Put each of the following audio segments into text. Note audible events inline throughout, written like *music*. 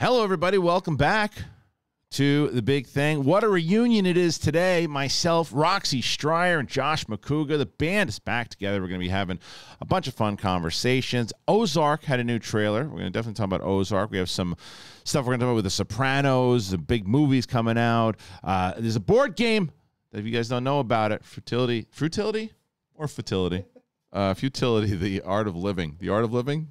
Hello, everybody. Welcome back to the big thing. What a reunion it is today. Myself, Roxy Striar, and Josh Macuga. The band is back together. We're going to be having a bunch of fun conversations. Ozark had a new trailer. We're going to definitely talk about Ozark. We have some stuff we're going to talk about with The Sopranos, the big movies coming out. Uh, there's a board game that if you guys don't know about it, Fertility, Frutility or Fertility? Uh, futility, the art of living. The art of living?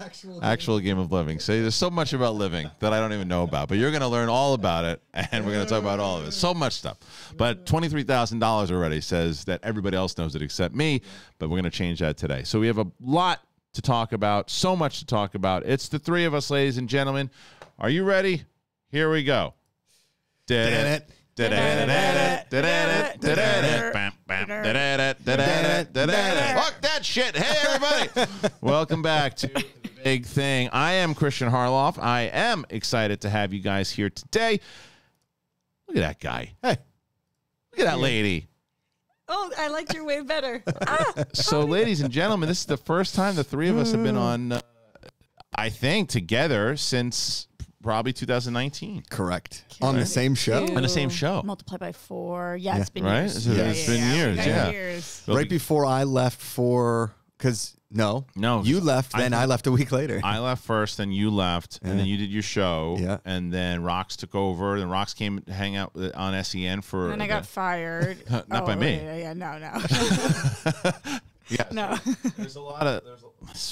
Actual actual game of living. See, there's so much about living that I don't even know about, but you're going to learn all about it, *laughs* and we're going to talk about all of it. So much stuff. But twenty-three thousand dollars already says that everybody else knows it except me. But we're going to change that today. So we have a lot to talk about. So much to talk about. It's the three of us, ladies and gentlemen. Are you ready? Here we go. Did it. Fuck that shit. Hey, everybody. Welcome back to the big thing. I am Kristian Harloff. I am excited to have you guys here today. Look at that guy. Hey, look at that lady. Oh, I liked your way better. *laughs* ah, So, ladies and gentlemen, this is the first time the three of us have been on, uh, I think, together since probably 2019. Correct. On the same show? On the same show. Multiply by four. Yeah, Yeah. it's been Right? years. So Yeah, it's yeah, been yeah. years, Been yeah. years. Right before I left for, because no. No. You left, then think- I, left a week later. I left first, then you left, and then you did your show. Yeah. And then Rox took over. Then Rox came to hang out on SEN for. And I got fired. *laughs* Not oh, by me. Yeah, yeah, no, no. *laughs* yeah. no. There's a lot of. There's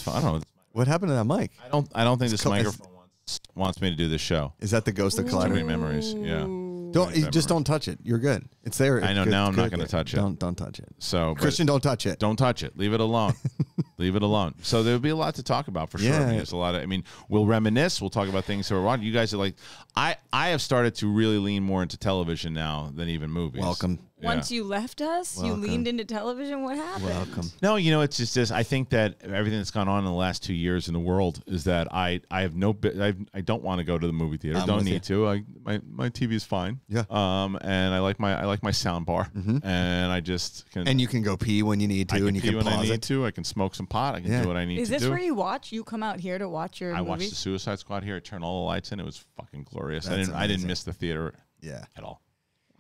a, I don't know. what happened to that mic? I don't. I don't think this called- microphone wants, wants me to do this show. Is that the ghost of Too many Collider? memories. Yeah. Don't you just memory. don't touch it. You're good. It's there. I know, good- now I'm not good gonna there. touch it. Don't don't touch it. So but Kristian, don't touch it. Don't touch it. Leave it alone. *laughs* Leave it alone. So there'll be a lot to talk about for sure. I mean, Yeah. there's a lot of. I mean, we'll reminisce. We'll talk about things that we're watching. You guys are like, I I have started to really lean more into television now than even movies. Welcome. Once you left us, Welcome. you leaned into television. What happened? Welcome. No, you know, it's just this. I think that everything that's gone on in the last two years in the world is that I I have no bit. I I don't want to go to the movie theater. I'm don't need you. to. I my my TV is fine. Yeah. Um, and I like my I like my sound bar, and I just can. And you can go pee when you need to, I can and you pee can when I pause need it. to. I can smoke some pot. I can Yeah. do what I need Is to this do. where you watch? You come out here to watch your I watched the Suicide Squad here. I turned all the lights in. It was fucking glorious. I didn't. I didn't miss the theater Yeah. at all.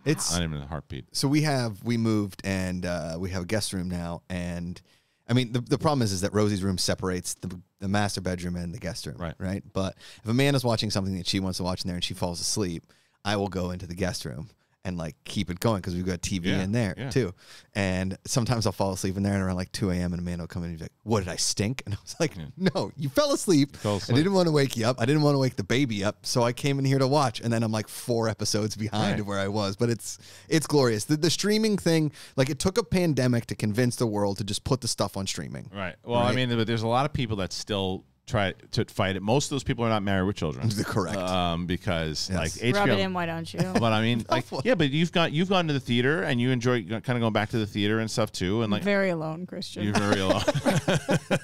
It's didn't even a heartbeat. so we have we moved and uh, we have a guest room now and i mean the, the problem is is that rosie's room separates the, the master bedroom and the guest room Right. right but if amanda's watching something that she wants to watch in there and she falls asleep i will go into the guest room and like keep it going because we've got tv Yeah, in there yeah. too and sometimes i'll fall asleep in there and around like 2 a.m and amanda will come in and be like what did i stink and i was like no you fell asleep fell i didn't want to wake you up i didn't want to wake the baby up so i came in here to watch and then i'm like four episodes behind Right. of where I was, but it's it's glorious. The, the streaming thing, like it took a pandemic to convince the world to just put the stuff on streaming. Right. Well, I mean, but there's a lot of people that still try to fight it. Most of those people are not married with children. *laughs* Correct. Um, because Yes. like HBO. Rub it in, why don't you? *laughs* But I mean, *laughs* like, yeah, but you've got you've gone to the theater and you enjoy kind of going back to the theater and stuff too, and like Very alone, Kristian. you're very alone.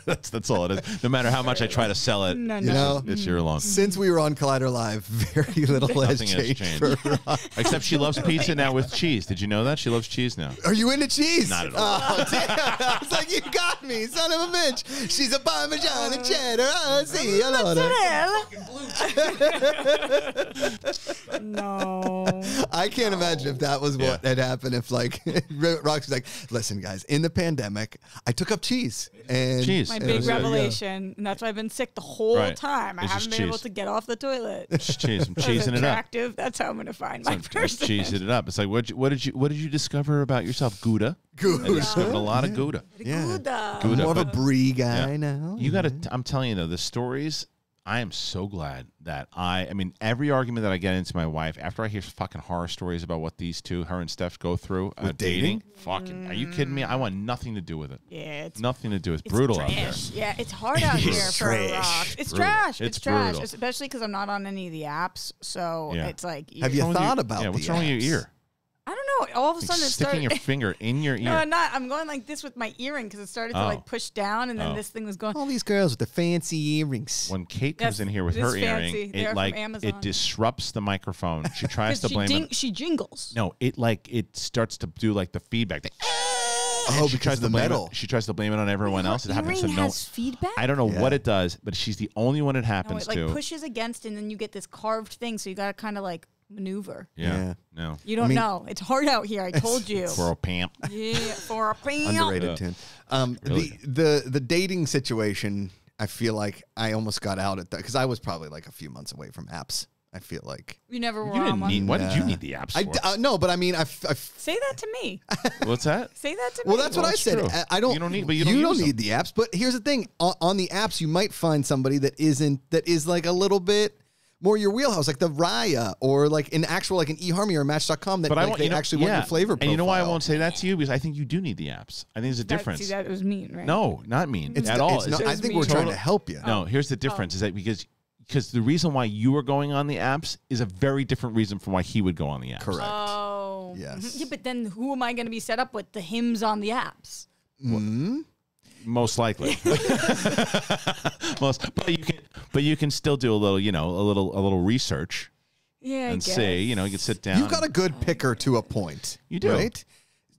that's that's all it is. No matter how much I try to sell it, no, no. You know, it's you're alone. since we were on Collider Live, very little has Nothing has changed. changed. for Rob. Except she loves pizza now with cheese. Did you know that she loves cheese now? Are you into cheese? Not at all. Oh, damn. I was like, you got me, son of a bitch. She's a Parmesan and cheddar. Oh, see, I love her. no. *laughs* I can't imagine if that was what Yeah. had happened. If like *laughs* Roxy's like, listen, guys, in the pandemic, I took up cheese and Cheese. My big was, revelation. And that's why I've been sick the whole Right. time. I It's haven't just been able cheese. to get off the toilet. Cheese. I'm *laughs* As cheesing it up. attractive, That's how I'm going to find my I'm *laughs* person. cheesing it up. It's like what? What did you? What did you discover about yourself? Gouda. I Good. discovered a lot of Gouda. Yeah. Gouda. Gouda. More of a but- brie guy Yeah. now. You got to. I'm telling you though, the stories. I am so glad that I. I mean, every argument that I get into my wife after I hear fucking horror stories about what these two, her and Steph, go through uh, With dating. dating? Fucking, are you kidding me? I want nothing to do with it. Yeah, it's Nothing to do. It's, It's brutal out there. Yeah, it's hard out *laughs* here for trash. rocks. It's Brutal. trash. It's It's, trash, brutal. especially because I'm not on any of the apps. So Yeah. it's like Have you What's wrong with thought your- about Yeah, what's the wrong with your ear? I don't know. All of a Like sudden, it sticking started. your *laughs* finger in your ear. no, I'm not. I'm going like this with my earring because it started to Oh. like push down, and then Oh. this thing was going. All these girls with the fancy earrings. when Kate comes Yes, in here with her is earring. They are it like it disrupts the microphone. She *laughs* tries to she, blame it. she jingles. No, it like it starts to do like the feedback. The, Oh, she because tries of to the blame metal. It, she tries to blame it on everyone else. It happens to earring no. feedback. I don't know what it does, but she's the only one it No, happens it like to. pushes against, and then you get this carved thing. So you got to kind of like maneuver. yeah. Yeah. No. You don't mean- know. It's hard out here. I told you. *laughs* For a pamp. yeah, for a pimp. Underrated Yeah. tune. Um, Really? the the the dating situation. I feel like I almost got out at that because I was probably like a few months away from apps. I feel like You never were You didn't one. need. What did you need the apps for? d- uh, no, but I mean I, f- I f- Say that to me. *laughs* What's that? Say that to Well, me. Well, that's what Well, I said. true. I, I don't. You don't need- but you don't use need the apps. But here's the thing: on, on the apps, you might find somebody that isn't that is like a little bit more your wheelhouse, like the Raya or like an actual like an eHarmony or Match.com that But like, I want they you know, actually yeah. want your flavor. And you know why I won't say that to you because I think you do need the apps. I think there's a That- difference. See, that was mean, right? No, not mean It's at the- all. it's It's- not- I think me. we're trying to help you. No, here's the difference: is that because because the reason why you were going on the apps is a very different reason from why he would go on the apps. Correct. Oh. Yes. Yeah, but then who am I going to be set up with? The hymns on the apps. Mm? Most likely. *laughs* *laughs* Most, but you can, but you can still do a little, you know, a little, a little research Yeah, and see. You know, you can sit down. You've got a good picker to a point. You do. right?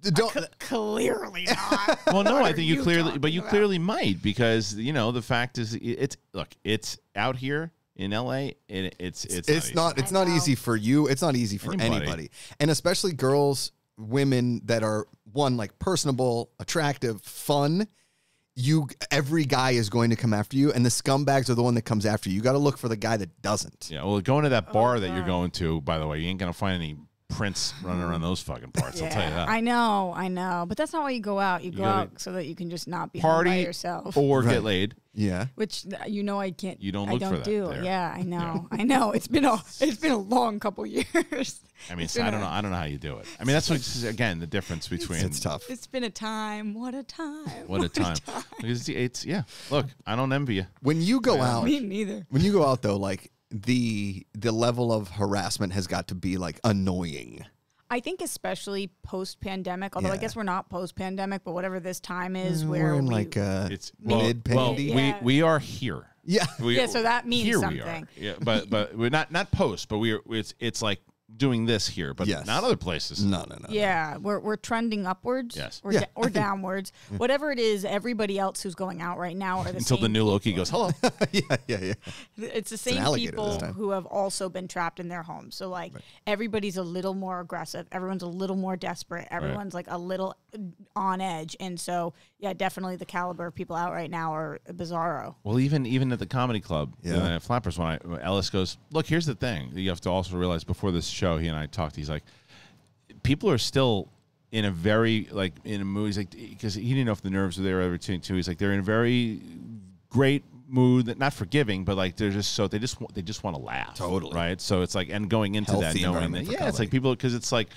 Don't. Clearly *laughs* not. well, no, I think you you clearly, but you about? clearly might because you know the fact is, it's look, it's out here in L.A. It, it's it's it's not easy. it's not easy for you it's not easy for Anybody. anybody. and especially girls women that are one like personable attractive fun you every guy is going to come after you and the scumbags are the one that comes after you. You got to look for the guy that doesn't. Yeah, well, going to that oh bar that you're going to, by the way, you ain't gonna find any prints running around those fucking parts. I'll tell you that. I know, I know, but that's not why you go out. You, go out so that you can just not be home by Party yourself. or Right. get laid. yeah which you know I can't. You don't I look for don't that do. there. Yeah, I know. I know. It's been a it's been a long couple *laughs* years. I mean, so I don't a- know. I don't know how you do it. I mean, that's what again the difference between it's tough It's been a time. What a time. what a time. Because it's, it's yeah. Look, I don't envy you. when you go out Me neither. when you go out though like the the level of harassment has got to be like annoying I think especially post pandemic. Although I guess we're not post pandemic, but whatever this time is, Mm, where we're in we, like uh It's mid well, well, pandy we we are here. yeah We, Yeah, so that means here We something. are. Yeah, but but we're not not post, but we're it's it's like doing this here, but Yes. not other places. no no no Yeah, we're we're trending upwards. Yes. Or, Yeah, da- or *laughs* downwards. Whatever it is, everybody else who's going out right now are the Until same the new Loki goes, hello. *laughs* yeah yeah yeah It's the same alligator this people time. who have also been trapped in their homes. So like everybody's a little more aggressive. Everyone's a little more desperate. Everyone's like a little on edge. And so yeah, definitely the caliber of people out right now are bizarro. Well, even even at the comedy club, Yeah. yeah. at Flappers, when I when Ellis goes, look, here's the thing. You have to also realize before this show, he and I talked. He's like, people are still in a very like in a mood. He's like, because he didn't know if the nerves were there everything too. He's like, they're in a very great mood, that not forgiving, but like they're just so they just want they just want to laugh, Totally. right. So it's like and going into that knowing that yeah, it's like people because it's like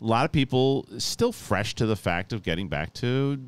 a lot of people still fresh to the fact of getting back to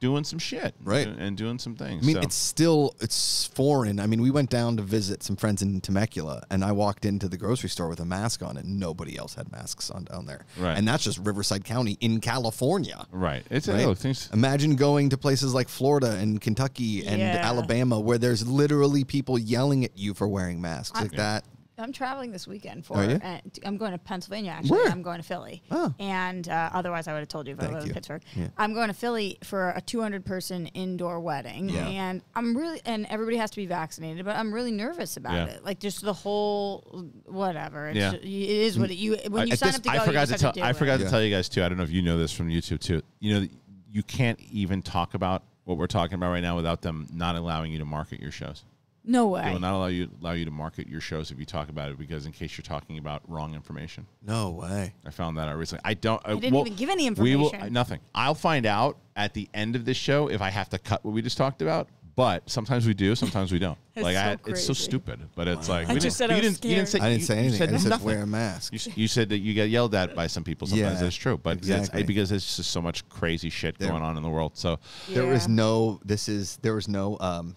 doing some shit, Right. and doing some things. I mean, so. it's still it's foreign. I mean, we went down to visit some friends in Temecula, and I walked into the grocery store with a mask on, and nobody else had masks on down there. Right. And that's just Riverside County in California. right. It's Right? look, things. Imagine going to places like Florida and Kentucky and Yeah. Alabama, where there's literally people yelling at you for wearing masks like that. I'm traveling this weekend for. Are you? Uh, I'm going to Pennsylvania. Actually, Where? I'm going to Philly. Oh. And uh, otherwise, I would have told you if I Thank lived you. in Pittsburgh. Yeah. I'm going to Philly for a 200 person indoor wedding, Yeah. and I'm really and everybody has to be vaccinated, but I'm really nervous about Yeah. it. Like just the whole whatever. It's Yeah. ju- it is what it, you when you At sign this- up to go. I forgot you to tell. to do I it. forgot Yeah. to tell you guys too. I don't know if you know this from YouTube too. You know, you can't even talk about what we're talking about right now without them not allowing you to market your shows. No way. They will not allow you allow you to market your shows if you talk about it because in case you're talking about wrong information. No way. I found that out recently. I don't. I didn't even give any information. We will nothing. I'll find out at the end of this show if I have to cut what we just talked about. But sometimes we do, sometimes we don't. *laughs* It's like so I, it's so stupid. But it's like I we just didn't, said I you was didn't, you didn't say scared. I didn't you- say you anything. said I said nothing. wear a mask. You, you said that you get yelled at by some people sometimes. Yeah, It's true, but exactly. it's, because there's just so much crazy shit There- going on in the world. So There is Yeah. no. This is there is no. Um,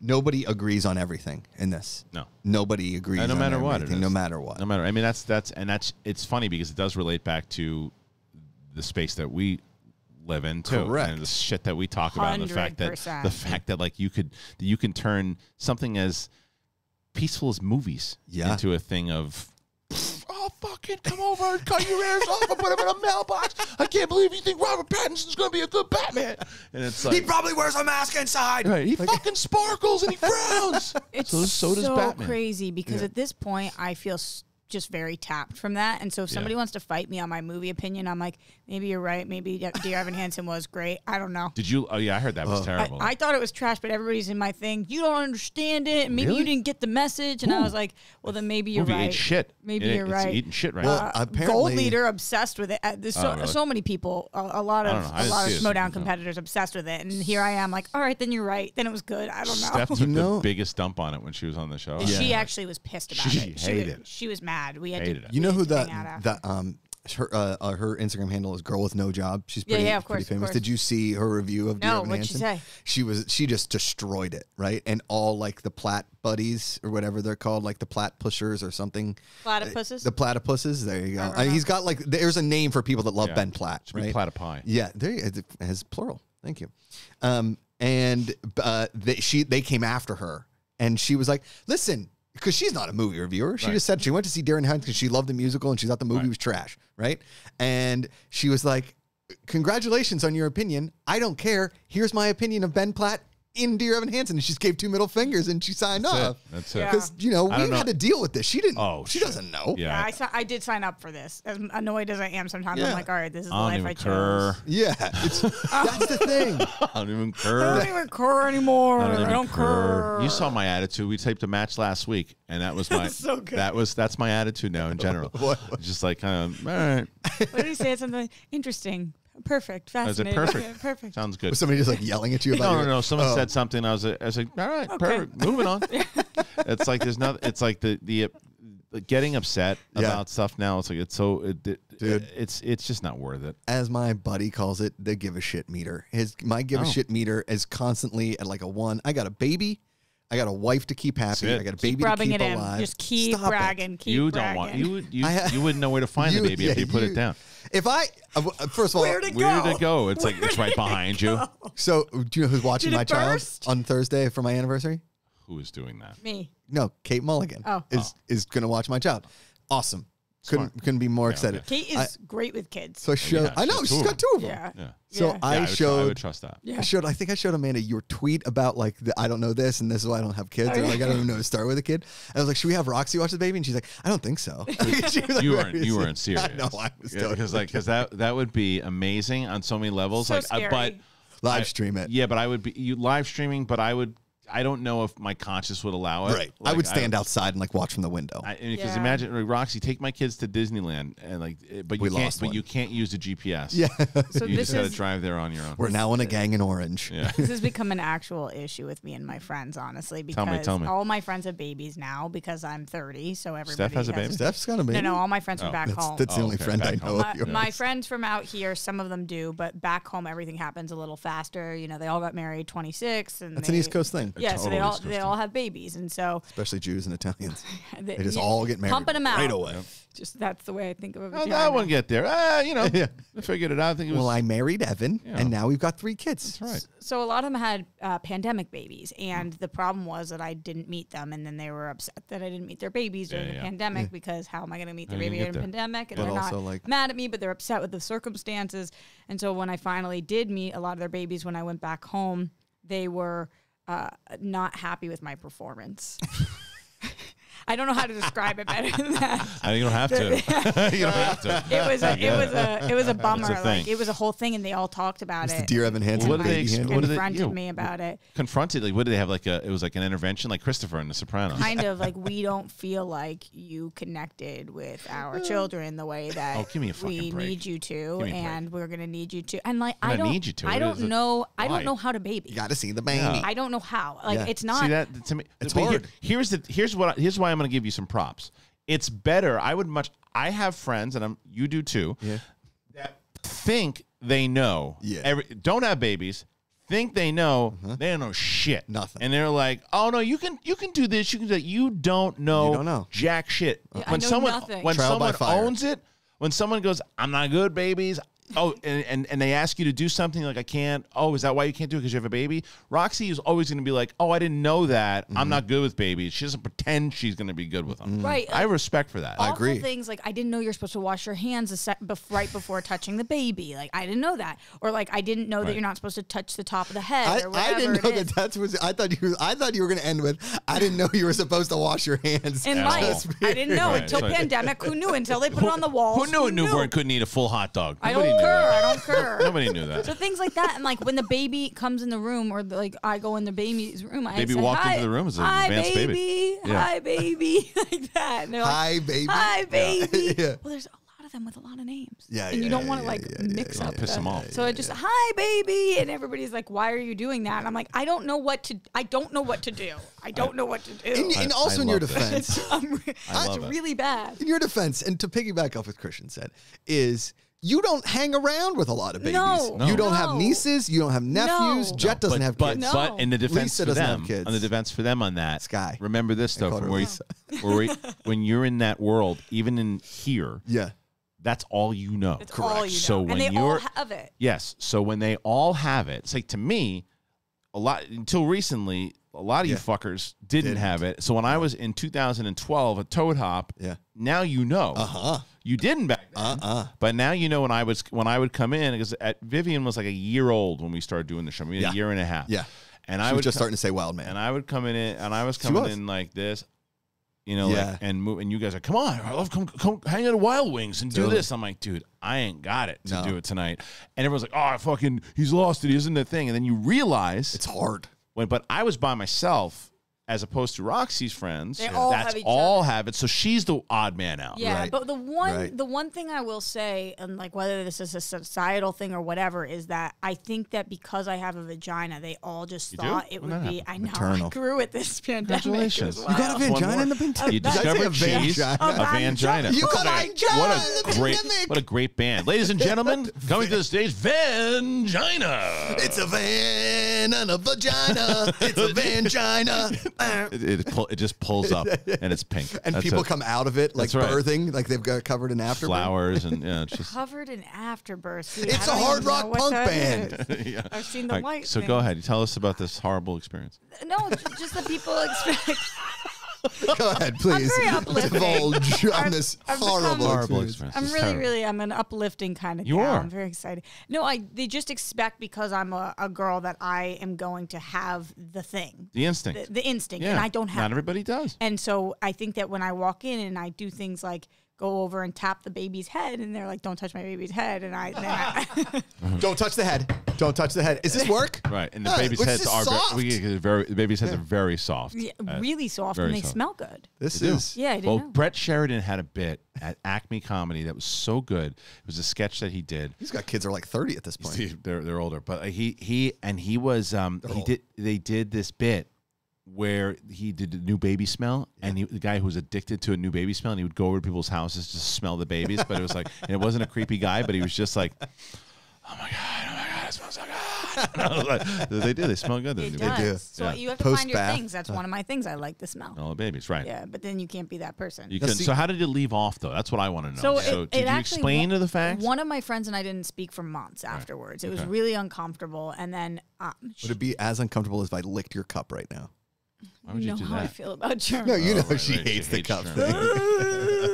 nobody agrees on everything in this. no, Nobody agrees. no on matter what, it no is. matter what. no matter. I mean, that's that's and that's it's funny because it does relate back to the space that we live in too, Correct. and the shit that we talk about, and the fact that the fact that like you could that you can turn something as peaceful as movies Yeah. into a thing of. Fuck! fucking come over and cut your ears off and put them in a mailbox. I can't believe you think Robert Pattinson's going to be a good Batman. And it's like, He probably wears a mask inside. right, he fucking sparkles and he frowns. *laughs* It's so, so does Batman. crazy because at this point I feel s- just very tapped from that. And so if somebody Yeah. wants to fight me on my movie opinion, I'm like, maybe you're right. Maybe Dear Evan Hansen was great. I don't know. Did you? Oh yeah, I heard that was I, terrible. I thought it was trash, but everybody's in my thing. You don't understand it. Maybe Really? you didn't get the message. And I was like, well, then maybe you're Movie right. ate shit. Maybe It- you're it's right. Eating shit right Well, now. Uh, apparently- Gold Leader obsessed with it. Uh, there's so, Oh, really? so many people, a, a lot of don't know. I a didn't lot of see it, Schmoedown so- competitors obsessed with it, and here I am, like, all right, then you're right. Then it was good. I don't know. Steph took You know- the biggest dump on it when she was on the show. And She actually was pissed about She it. She hated was, it. she was mad. We had Hated to. it. You know who that hang out after. that um her uh, uh, her Instagram handle is girl with no job. She's Yeah, pretty, yeah, of pretty cour's, of famous. course. Did you see her review of Dear No, Evan what'd she Hansen? say? She was she just destroyed it, right? And all like the plat buddies or whatever they're called, like the plat pushers or something. Platypuses? The platypuses. There you go. don't Uh, he's got like there's a name for people that love Yeah. Ben Platt, Should right? platypi. Yeah, there you- it has plural. Thank you. Um, and uh, they, she they came after her, and she was like, "Listen." Because she's not a movie reviewer. She Right. just said she went to see Dear Evan Hansen because she loved the musical and she thought the movie Right. was trash, right? And she was like, Congratulations on your opinion. I don't care. Here's my opinion of Ben Platt in Dear Evan Hansen. And she just gave two middle fingers and she signed That's off. it. That's it. Yeah. Because, you know, we I don't had to deal with this. She didn't, Oh, she shit. doesn't know. Yeah. Yeah, I, I did sign up for this. As annoyed as I am sometimes, Yeah. I'm like, all right, this is the life don't I even chose. Yeah. It's, that's the thing. *laughs* I don't even I care. don't even care anymore. I don't, even care. care. You saw my attitude. We taped a match last week, and that was *laughs* my so good. that was that's my attitude now in general. *laughs* What? Just like kind of all right. What did he say? Something interesting, perfect, I said fascinating. perfect. Yeah, *laughs* perfect. Sounds good. Was somebody just like yelling at you about No, no, your- no. Someone Oh. said something. I was, I was like, all right, perfect. Moving on. *laughs* it's like there's nothing. It's like the the. the getting upset Yeah. about stuff now, it's like it's so it, it- Dude. it's it's just not worth it. as my buddy calls it, the give a shit meter. His my give a Oh. shit meter is constantly at like a one. I got a baby, I got a wife to keep happy. I got a Keep baby to Rubbing keep it in. alive. Just keep Stop it. bragging. Keep you bragging. don't want you would you, *laughs* I ha- you wouldn't know where to find You- the baby if you put you- it down. If I uh, first of all, Where'd it Where go? did it go? It's like it's right it *laughs* behind you. so do you know who's watching Did it my child on Thursday for my anniversary? Who is doing that? Me. No, Kate Mulligan Oh. is is going to watch my child. Awesome. Couldn't couldn't be more Yeah, excited. Kate is great with kids. So I showed. yeah, I know she's got two of them. yeah. Yeah. So Yeah. Yeah, I would tr- I showed. would trust that. Yeah. I showed. I think I showed Amanda your tweet about like the, I don't know this and this is why I don't have kids. Or oh, like I don't even know to start with a kid. And I was like, should we have Roxy watch the baby? And she's like, I don't think so. *laughs* *laughs* She was, like, you very weren't you weren't serious. I know I was Yeah, totally because like because that that would be amazing on so many levels. So like, I- but scary. live I- stream it. yeah, but I would be you live streaming, but I would I don't know if my conscience would allow it. Right. I would stand outside and like watch from the window. Because Yeah. imagine like, Roxy, take my kids to Disneyland, and like, eh, but you We can't, lost but one. you can't use the GPS. yeah. So you this just got to drive there on your own. We're now in a gang in orange. yeah. this has *laughs* become an actual issue with me and my friends, honestly, because Tell me, tell me. all my friends have babies now because I'm 30, so everybody Steph has a baby? Steph's got a baby. No, no, all my friends from Oh. back That's, home. that's the Oh, only okay, friend I know home. of my, yours. my friends from out here, some of them do, but back home everything happens a little faster. You know, they all got married 26, and That's an East Coast thing. Yeah, so they all Coast they all have babies, and so Especially Jews and Italians. *laughs* they, They just yeah, all get married pumping them out right away. *laughs* Just that's the way I think of it. Oh, that one get there. Ah, you know, *laughs* Yeah. I figured it out. I think it was. Well, I married Evan, Yeah. and now we've got three kids. That's right. So a lot of them had uh, pandemic babies, and the problem was that I didn't meet them, and then they were upset that I didn't meet their babies during Yeah, the yeah. pandemic because how am I going to meet their baby during a pandemic? And But they're not like- mad at me, but they're upset with the circumstances. And so when I finally did meet a lot of their babies when I went back home, they were uh, not happy with my performance. *laughs* I don't know how to describe it better than that. *laughs* I you don't have to. *laughs* you don't have to. It was a, it was a, it was a bummer. thing. like it was a whole thing, and they all talked about It's the it. Dear Evan Hansen What do they baby ex- handle. what do they- confronted you know, me about it. Confronted. Like, what did they have? Like a. It was like an intervention, like Christopher in The Sopranos. kind of *laughs* like we don't feel like you connected with our uh, children the way that Oh, give me a fucking we break. need you to, Give me a break. and we're gonna need you to. And like I I don't don't need you to. I don't is it? know. I don't know how to baby. You got to see the baby. Yeah. I don't know how. Like Yeah. it's not. See that to me. It's but hard. here's the here's what here's why I'm going to give you some props. It's better. I would much. I have friends, and I'm you do too. Yeah. That think they know. Yeah. Every don't have babies. Think they know. They don't know shit. Uh-huh. Nothing. And they're like, oh no, you can you can do this. You can do that. You don't know. You don't know. jack shit. Yeah, I when know someone nothing. when Trial someone fire. owns it. When someone goes, I'm not good, babies. Oh, and, and and they ask you to do something like I can't. Oh, is that why you can't do it because you have a baby? Roxy is always going to be like, oh, I didn't know that. Mm-hmm. I'm not good with babies. She doesn't pretend she's going to be good with them. Right. I have respect for that. I agree. things like I didn't know you're supposed to wash your hands a sec- bef- right before touching the baby. Like I didn't know that, or like I didn't know that you're not supposed to touch the top of the head. I, or I didn't know it is. that that's was. I thought you. I thought you were going to end with. I didn't know you were supposed to wash your hands. in life. I didn't know Right, until pandemic. Who knew until they put it on the walls? Who knew a newborn couldn't eat a full hot dog? I Nobody don't knew care. that. I don't care. Nobody knew that. So things like that, and like when the baby comes in the room, or the, like I go in the baby's room, I Baby say, walked into the room as an hi, advanced baby." baby, Yeah. hi baby, *laughs* like that. And they're like, Hi, baby. hi *laughs* baby. Yeah. Well, there's a lot of them with a lot of names. Yeah, and yeah, you don't want to yeah, like yeah, yeah, mix yeah, up. Piss the- 'em off. So it just hi baby, and everybody's like, why are you doing that? And I'm like, I don't know what to. I don't know what to do. I don't know what to do. And, and I- also I in your love this. defense, *laughs* I'm re- I it's love it. really bad. in your defense, and to piggyback off what Kristian said, is you don't hang around with a lot of babies. No, no. You don't have nieces. You don't have nephews. No. Jet doesn't but, have but, kids. No. But in the defense Lisa for doesn't them, have kids. on the defense for them on that, Sky. Remember this though, called from where, Lisa. you, where we- when you're in that world, even in here, Yeah. that's all you know. It's all you know. So when and they you're have it. yes, so when they all have it, it's like to me, a lot until recently, a lot of you fuckers didn't, Didn't. have it. So when I was in 2012 at Toad Hop, Yeah. now you know. Uh huh. You didn't back then. Uh uh. But now you know when I was when I would come in because at Vivian was like a year old when we started doing the show, maybe Yeah. a year and a half. Yeah. and I I was would just co- starting to say wild man. and I would come in and I was coming was. in like this, you know, Yeah. like and move, and you guys are come on, I love come come hang out at Wild Wings and do this. I'm like, dude, I ain't got it to No. do it tonight. And everyone's like, oh, fucking, he's lost it. He isn't the thing. And then you realize it's hard. when, but I was by myself. As opposed to Roxy's friends, They all that's have each all have it. So she's the odd man out. Yeah, Right. but the one Right. the one thing I will say, and like whether this is a societal thing or whatever, is that I think that because I have a vagina, they all just You do? thought it When would that be. I know Maternal. I grew with this *laughs* pandemic. Congratulations. as You You got a. One vagina more. in the pandemic. You Did I say discovered a cheese, vagina? a vagina. You got a vagina What a the great, pandemic. what a great band, ladies and gentlemen. *laughs* coming to the stage, Vangina. It's a van and a vagina. It's a *laughs* vagina. *laughs* It, it, pull, it just pulls up *laughs* and it's pink. And That's people it. come out of it like That's right. birthing, like they've got covered in afterbirth. flowers and yeah, it's *laughs* just. Covered in afterbirth. Dude, It's I a don't hard rock punk band. yeah. I've seen the All right, white. so thing. go ahead. Tell us about this horrible experience. No, just the people expect. *laughs* Go ahead, please. very uplifting. Divulge on I've- this I've become- horrible, Horrible experience. experience. I'm really, terrible. really, I'm an uplifting kind of You gal. are. I'm very excited. No, I they just expect because I'm a, a girl that I am going to have the thing, the instinct. the, the instinct, yeah, and I don't have. Not it. everybody does. And so I think that when I walk in and I do things like go over and tap the baby's head, and they're like, "Don't touch my baby's head," and I, then I *laughs* Don't touch the head. Don't touch the head. Is this work? Right, and the Uh, baby's it's heads are soft. very, we, very. The baby's heads are very soft. Yeah, Uh, really soft and they soft. smell good. This They do. is Yeah, I didn't Well, know. Brett Sheridan had a bit at Acme Comedy that was so good. It was a sketch that he did. He's got kids that are like 30 at this point. See, they're they're older, but he he and he was um he old. did they did this bit where he did a new baby smell and he, the guy who was addicted to a new baby smell and he would go over to people's houses to smell the babies but it was like *laughs* and it wasn't a creepy guy but he was just like oh my god oh my god it smells so good *laughs* And I was like, they do they smell good the It new does. babies. So Yeah. you have to find your Post-bath. things. That's one of my things. I like the smell. all the babies right Yeah, but then you can't be that person. you Now, can see- so how did you leave off though that's what I want to know So, so it, did it you actually, explain one- to the facts One of my friends and I didn't speak for months afterwards. It was Okay. really uncomfortable. And then, um, Would it be as uncomfortable as if I licked your cup right now? Why would you you know do how I feel about germs. No, you Oh, know right, she right, she hates the hates cup germs. thing.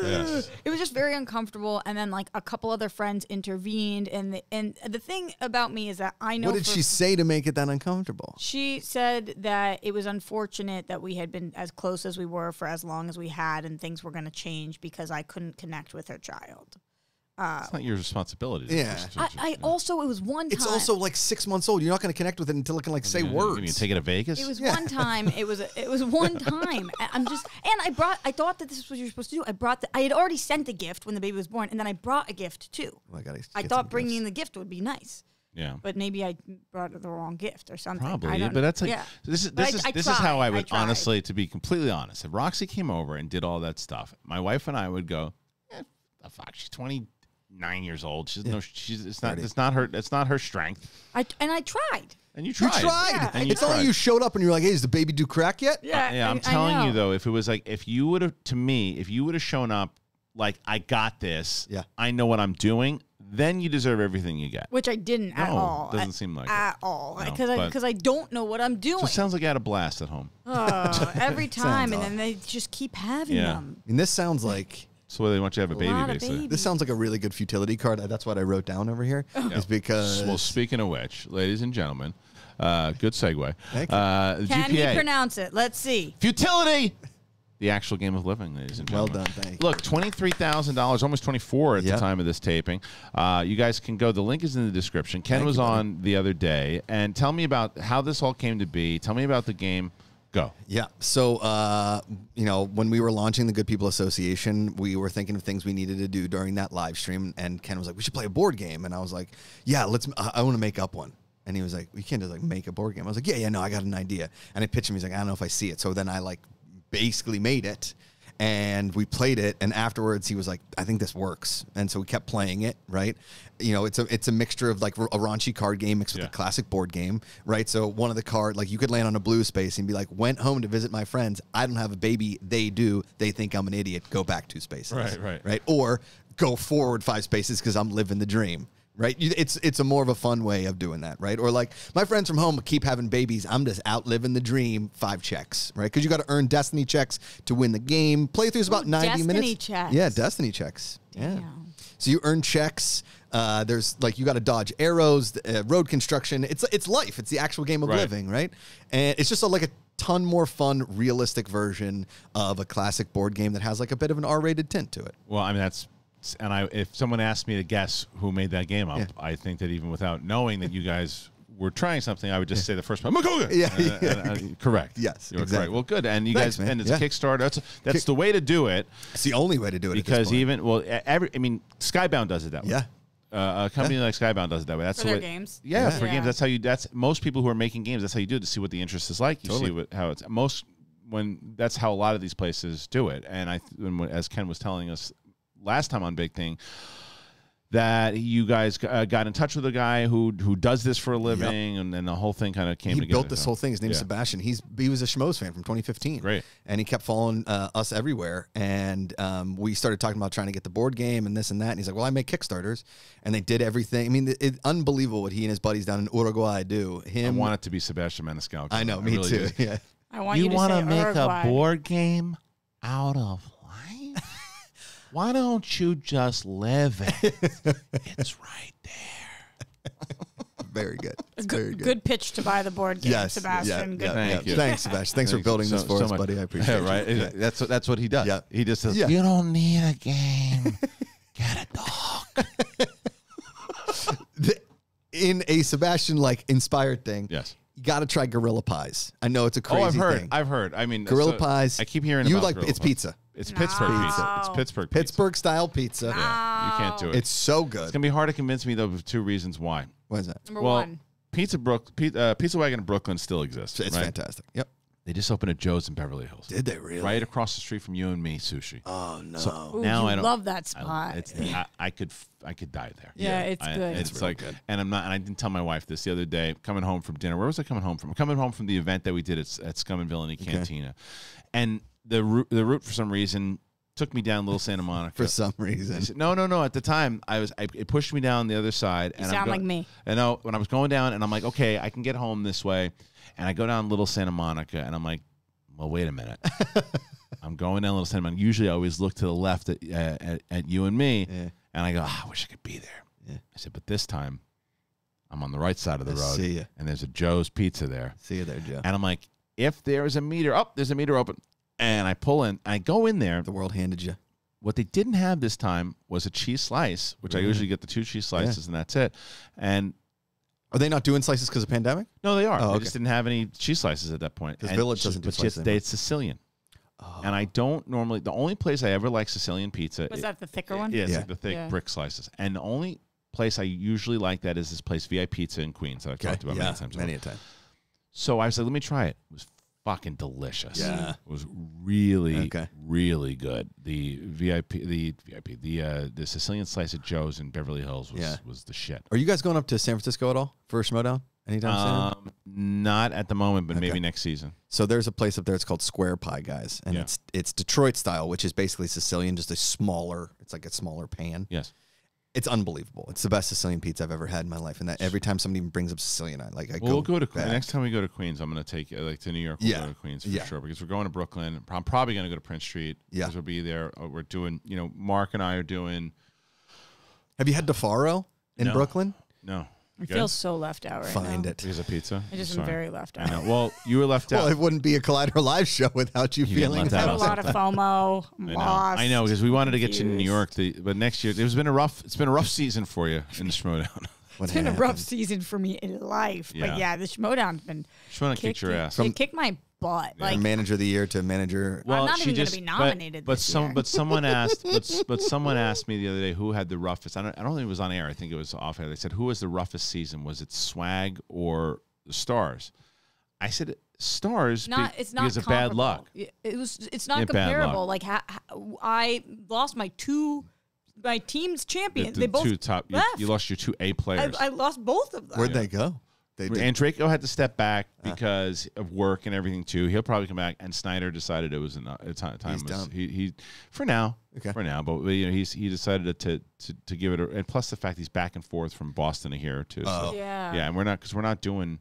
yes. it was just very uncomfortable. And then, like a couple other friends intervened. And the, and the thing about me is that I know. What did for- she say to make it that uncomfortable? She said that it was unfortunate that we had been as close as we were for as long as we had, and things were going to change because I couldn't connect with her child. It's not your responsibility to- Yeah. I, I also it was one time. It's also like six months old. You're not going to connect with it until it can like say You- you- words. You take it to Vegas? It was one time. It was it was *laughs* one time. And I'm just and I brought. I thought that this is what you're supposed to do. I brought. The, I had already sent a gift when the baby was born, and then I brought a gift too. Oh, I, gotta I get thought bringing gifts. the gift would be nice, yeah. but maybe I brought the wrong gift or something. I Probably, don't but that's like yeah. this is But this I- is I this is how tried. I I would tried. honestly, to be completely honest, if Roxy came over and did all that stuff, my wife and I would go, eh, the fuck, she's twenty nine years old. She's no, she's it's not it's not her it's not her strength. I, and I tried. And you tried. You tried, tried. Yeah, and you it's not like tried. you showed up and you're like, "Hey, does the baby do crack yet?" Yeah, yeah, I'm I- I telling you though, if it was like if you would have to me, if you would have shown up like I got this, Yeah. I know what I'm doing, then you deserve everything you get. which I didn't at No, all. doesn't at, seem like it. at all No, because I because I don't know what I'm doing So it sounds like you had a blast at home. Oh, every *laughs* time, and off. then they just keep having Yeah. them. And this sounds like So they want you to have a baby, lot of basically. babies. this sounds like a really good futility card. That's what I wrote down over here. Is because Well, speaking of which, ladies and gentlemen, uh, good segue. Thank you. Uh, Can GPA. he pronounce it? Let's see. Futility. The actual game of living, ladies and Well done, thank you. Look, twenty-three thousand dollars, almost twenty-four at Yep. the time of this taping. Uh, you guys can go. The link is in the description. Ken Thank was you, buddy. on the other day, and tell me about how this all came to be. Tell me about the game. Go. Yeah. So, uh, you know, when we were launching the Good People Association, we were thinking of things we needed to do during that live stream. And Ken was like, "We should play a board game." And I was like, "Yeah, let's. I, I want to make up one." And he was like, "We can't just like make a board game." I was like, "Yeah, yeah, no, I got an idea." And I pitched him. He's like, "I don't know if I see it." So then I like basically made it. And we played it, and afterwards he was like, "I think this works," and so we kept playing it. Right, you know, it's a it's a mixture of like a raunchy card game mixed with Yeah. a classic board game, right? So one of the card, like you could land on a blue space and be like, went home to visit my friends. I don't have a baby. They do. They think I'm an idiot. Go back two spaces. Right, right. Right. Or go forward five spaces because I'm living the dream. Right. It's it's a more of a fun way of doing that. Right. Or like my friends from home keep having babies. I'm just out living the dream. Five checks. Right. Because you got to earn destiny checks to win the game. Playthrough's about Ooh, 90 destiny minutes. checks. Yeah. Destiny checks. Yeah. So you earn checks. Uh, there's like you got to dodge arrows, uh, road construction. It's it's life. It's the actual game of Right. living, right? And it's just a, like a ton more fun, realistic version of a classic board game that has like a bit of an R-rated tint to it. Well, I mean that's. And I, if someone asked me to guess who made that game up, Yeah. I think that even without knowing that you guys were trying something, I would just say the first one, Macuga. Yeah, Uh, yeah. uh, uh, correct. Yes, You're exactly. correct. Well, good. And you Thanks, guys, man. and it's Yeah. a Kickstarter. That's that's Kick- the way to do it. It's the only way to do it at this because point. even well every i mean skybound does it that way Yeah. uh, a company like skybound does it that way that's For the their way games? yeah, Yeah. for Yeah. games that's how you that's most people who are making games that's how you do it to see what the interest is like you see what how it's most when that's how a lot of these places do it and i when, when- as ken was telling us last time on big thing that you guys uh, got in touch with a guy who who does this for a living and then the whole thing kind of came he together built this whole thing. His name's yeah. Sebastian. He's he was a Schmoes fan from 2015. Great. and he kept following uh, us everywhere. And um, we started talking about trying to get the board game and this and that. And he's like, "Well, I make Kickstarters," and they did everything. I mean, it, it- unbelievable what he and his buddies down in Uruguay do. Him, I want it to be sebastian maniscalco I know, me really too. do. *laughs* Yeah. I want you, to say Uruguay. a board game out of life? Why don't you just live it? it's right there. Very good. It's Good, very good. good pitch to buy the board game, Yes, Sebastian. yeah, good yeah, Thank yeah. you. Thanks, Sebastian. Thanks for building this for us, much. buddy. I *laughs* appreciate yeah, right. it. Yeah. That's what that's what he does. Yeah. He just says, Yeah. "You don't need a game. Get a dog." *laughs* The- in a Sebastian like inspired thing, Yes. you got to try Gorilla Pies. I know it's a crazy oh, I've heard. thing. I've heard. I mean, Gorilla so- Pies. I keep hearing you about like Gorilla it's Pies. pizza, It's Pittsburgh pizza. It's Pittsburgh. Pizza. Pittsburgh style pizza. Yeah, you can't do it. It's so good. It's gonna be hard to convince me though of two reasons why. what is that? Number well, one. Pizza Brook, Pizza, uh, Pizza Wagon in Brooklyn still exists. It's right? fantastic. Yep. They just opened a Joe's in Beverly Hills, Did they really? right across the street from you and me, sushi. Oh no. So Ooh, now you I don't love that I, spot. it's, I, I could f- I could die there. Yeah, it's I- good. It's, It's real like, good. and I'm not, and I didn't tell my wife this the other day. Coming home from dinner, where was I coming home from? I'm coming home from the event that we did at, at Scum and Villainy Cantina, and the route, the route for some reason took me down Little Santa Monica. For some reason. said- No, no, no. At the time, I was I, it pushed me down the other side. and I'm sound go- like me. And I know when I was going down, and I'm like, okay, I can get home this way, and I go down Little Santa Monica, and I'm like, well, wait a minute. *laughs* I'm going down Little Santa Monica. Usually, I always look to the left at uh, at, at you and me, Yeah. and I go, ah, I wish I could be there. Yeah. I said, but this time, I'm on the right side of the I road, see ya. and there's a Joe's Pizza there, See you there, Joe. and I'm like, if there is a meter, oh, there's a meter open, and I pull in, I go in there. The world handed you. What they didn't have this time was a cheese slice, which I Really? usually get the two cheese slices, and that's it. And Are they not doing slices because of pandemic? no, they are. Oh, they okay. just didn't have any cheese slices at that point. 'Cause And Village it's doesn't do but slices it's, they, anymore. it's Sicilian, Oh. and I don't normally. The only place I ever like Sicilian pizza. Was i- that the thicker one? Yeah, it's Yeah. like the thick Yeah. brick slices. And the only place I usually like that is this place, VI Pizza in Queens, that I've talked about yeah, many times. Many a time. So I said, let me try it. It was fucking delicious. Yeah. it was really, Okay. really good. The VIP, the VIP, the uh, the Sicilian slice at Joe's in Beverly Hills was Yeah. was the shit. Are you guys going up to San Francisco at all for a Schmoedown anytime soon? Um, not at the moment, but maybe next season. So there's a place up there. It's called Square Pie Guys, and Yeah. it's it's Detroit style, which is basically Sicilian, just a smaller. It's like a smaller pan. Yes. It's unbelievable. It's the best Sicilian pizza I've ever had in my life, and that every time somebody brings up Sicilian, I like. I Well, we'll go to back. next time we go to Queens. I'm going to take uh, like to New York. We'll Yeah. go to Queens for Yeah. sure because we're going to Brooklyn. I'm probably going to go to Prince Street. Yeah. because we'll be there. Uh, We're doing. You know, Mark and I are doing. Have you had Di Fara in No. Brooklyn? No, I feel so left out right now. Find now. it. Because a pizza. I just am Sorry. very left I out. know. Well, you were left *laughs* out. Well, it wouldn't be a Collider live show without you You getting feeling left I out have a lot of FOMO. I'm I know. lost. I know because we wanted to get you to New. York, the, but next year it's been a rough. It's been a rough season for you in the Schmoedown. *laughs* What It's been a rough season for me in life. Yeah. But yeah, the Schmoedown's been Schmoedown kicked kicked your me- ass. It kicked my butt. From Like manager of the year to manager. I'm not she even gonna just- be nominated But, this some, year. but someone asked, but, but *laughs* someone asked me the other day who had the roughest. I don't, I don't think it was on air. I think it was off air. They said who was the roughest season? Was it Swag or the Stars? I said Stars. not be- it's not because of bad comparable. luck. It it was it's not Yeah, comparable. Like ha, ha- I lost my two my team's The, champion. the they both two top. You, left. you lost your two A players. I lost both of them. Where'd they go? They did. and Draco had to step back Uh. because of work and everything too. He'll probably come back. And Snyder decided it was enough. It's time. time He's was, done. He, he for now. Okay. For now, but you know he's he decided to to, to give it. A, and plus the fact he's back and forth from Boston to here too. Oh. So, Yeah. yeah, and we're not because we're not doing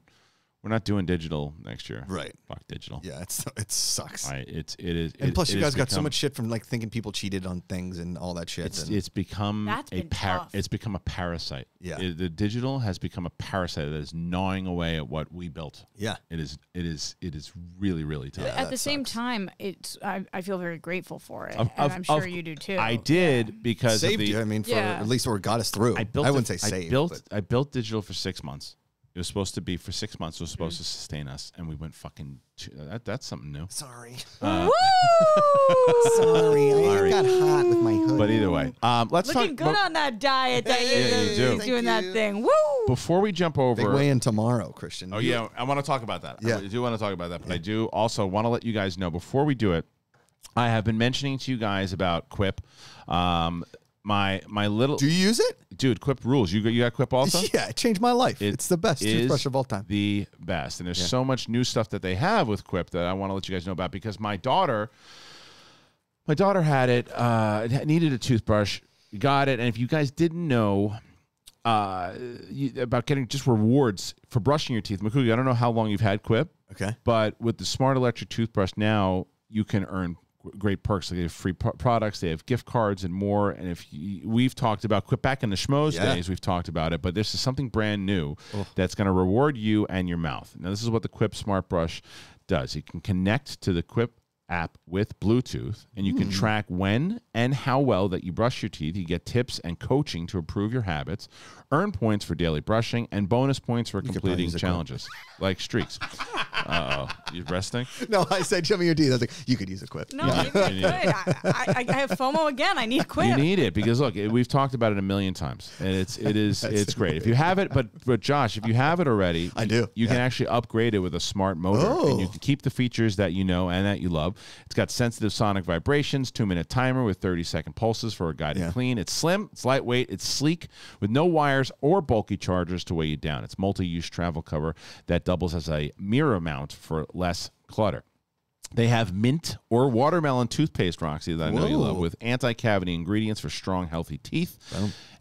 we're not doing digital next year. Right. Fuck digital. Yeah, it's it sucks. I, it's it is. and it- plus, it you guys got so much shit from like thinking people cheated on things and all that shit. It's and- it's become That's a been par- tough. It's become a parasite. Yeah. It- the digital has become a parasite that is gnawing away at what we built. yeah. It is. It is. It is really, really tough. At that the same time, it's I, I feel very grateful for it, Of- and of- I'm sure of- you do too. I did because saved of the, you. I mean, for Yeah. at least or got us through. I built. I wouldn't it- say saved. I built. but I built digital for six months. It was supposed to be for six months. It was Mm. supposed to sustain us, and we went fucking. Two, that, that's something new. sorry. Uh, *laughs* Woo! Sorry, *laughs* Sorry. I got hot with my hood. But either way, um, let's Looking talk. good but on that diet that you're you doing, do. he's doing Thank that you. thing. Woo! before we jump over, Big weigh in tomorrow, Kristian. Oh yeah, I want to talk about that. Yeah. I do want to talk about that, but I do also want to let you guys know before we do it. I have been mentioning to you guys about Quip. Um, my my little Do you use it? dude, Quip rules. You got you got Quip also. *laughs* Yeah, it changed my life. It it's the best toothbrush of all time. The best. And there's so much new stuff that they have with Quip that I want to let you guys know about because my daughter, my daughter had it, uh, needed a toothbrush, got it. And if you guys didn't know uh, you, about getting just rewards for brushing your teeth, Makugi, I don't know how long you've had Quip, Okay. but with the smart electric toothbrush now, you can earn great perks. They have free pro- products, they have gift cards, and more. And if you, we've talked about Quip back in the schmoes Yeah. days, we've talked about it. But this is something brand new that's going to reward you and your mouth. Now, this is what the Quip Smart Brush does. You can connect to the Quip app with Bluetooth, and you can track when and how well that you brush your teeth. You get tips and coaching to improve your habits, earn points for daily brushing, and bonus points for probably completing use a Quip. challenges like streaks. Uh oh, you resting? *laughs* No, I said show me your teeth. I was like, you could use a quip. No, maybe I could. I, I, I have FOMO again. I need a quip. You need it because look, it- we've talked about it a million times, and it's it is *laughs* it's great. If you have it, but but Josh, if you have it already, I do, You can yeah. actually upgrade it with a smart motor, and you Oh. can keep the features that you know and that you love. It's got sensitive sonic vibrations, two minute timer with thirty second pulses for a guided Yeah. clean. It's slim, it's lightweight, it's sleek with no wires or bulky chargers to weigh you down. It's multi use travel cover that doubles as a mirror mount for less clutter. They have mint or watermelon toothpaste, Roxy, that I know you love, with anti cavity ingredients for strong, healthy teeth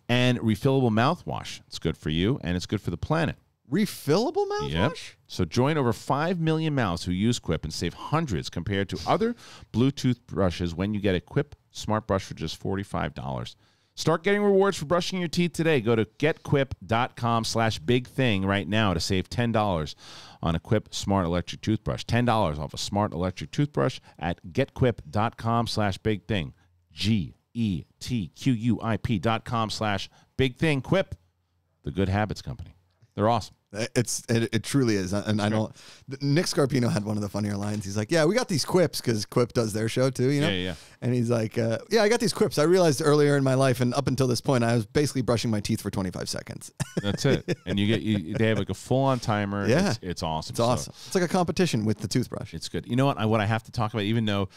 and refillable mouthwash. It's good for you and it's good for the planet. Refillable mouthwash? Yep. So join over 5 million mouths who use Quip and save hundreds compared to other Bluetooth brushes when you get a Quip smart brush for just $45. Start getting rewards for brushing your teeth today. Go to getquip.com slash big thing right now to save $10 on a Quip smart electric toothbrush. $10 off a smart electric toothbrush at getquip.com slash big thing. G E T Q U I P dot com slash big thing. Quip, the good habits company. They're awesome. It's it, it truly is, and I don't. Nick Scarpino had one of the funnier lines. He's like, "Yeah, we got these quips because Quip does their show too, you know." Yeah, yeah. And he's like, uh, "Yeah, I got these quips. I realized earlier in my life, and up until this point, I was basically brushing my teeth for 25 seconds. That's it. *laughs* And you get you, they have like a full on timer. Yeah. It's, it's awesome. it's So awesome. It's like a competition with the toothbrush. it's good. You know what? I, what I have to talk about, even though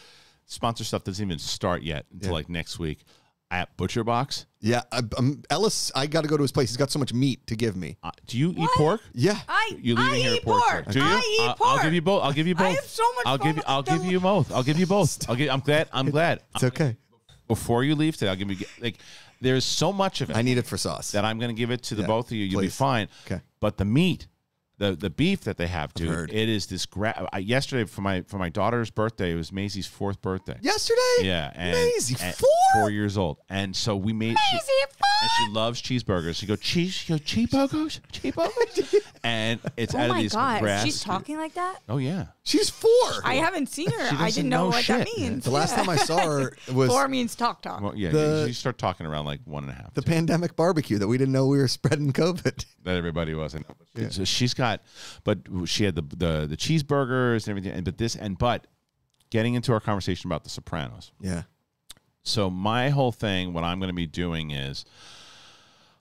sponsor stuff doesn't even start yet until Yeah. like next week, at Butcher Box. Yeah, I, um, Ellis, I got to go to his place. He's got so much meat to give me. Uh, do you eat pork? Yeah, I, You I here eat pork? pork. Do you? I eat I'll, pork. I'll give you both. I'll give you both. I have so much I'll give you. fun I'll give you both. I'll give you both. I'll give, I'm glad. I'm glad. it's okay. before you leave today, I'll give you like. There's so much of it I need it for sauce. that I'm going to give it to the Yeah, both of you. You'll be fine. Okay. But the meat, the the beef that they have, dude, it is this. Gra- I, yesterday for my for my daughter's birthday, it was Maisie's fourth birthday. Yesterday? Yeah, and, Maisie, and four? four years old, and so we made. Maisie She, and she loves cheeseburgers. She go cheese. She go cheeseburgers, cheeseburgers, *laughs* and it's Oh out of my these god, grass. she's talking like that. Oh yeah, She's four. I haven't seen her. I didn't know, know what that means. the last time I saw her *laughs* was four means talk talk. well, yeah. The- you start talking around like one and a half. the two. pandemic barbecue that we didn't know we were spreading COVID. *laughs* that everybody was. I know. So she's got, but she had the the the cheeseburgers and everything. And but this and but getting into our conversation about the Sopranos. Yeah. So my whole thing, what I'm going to be doing is,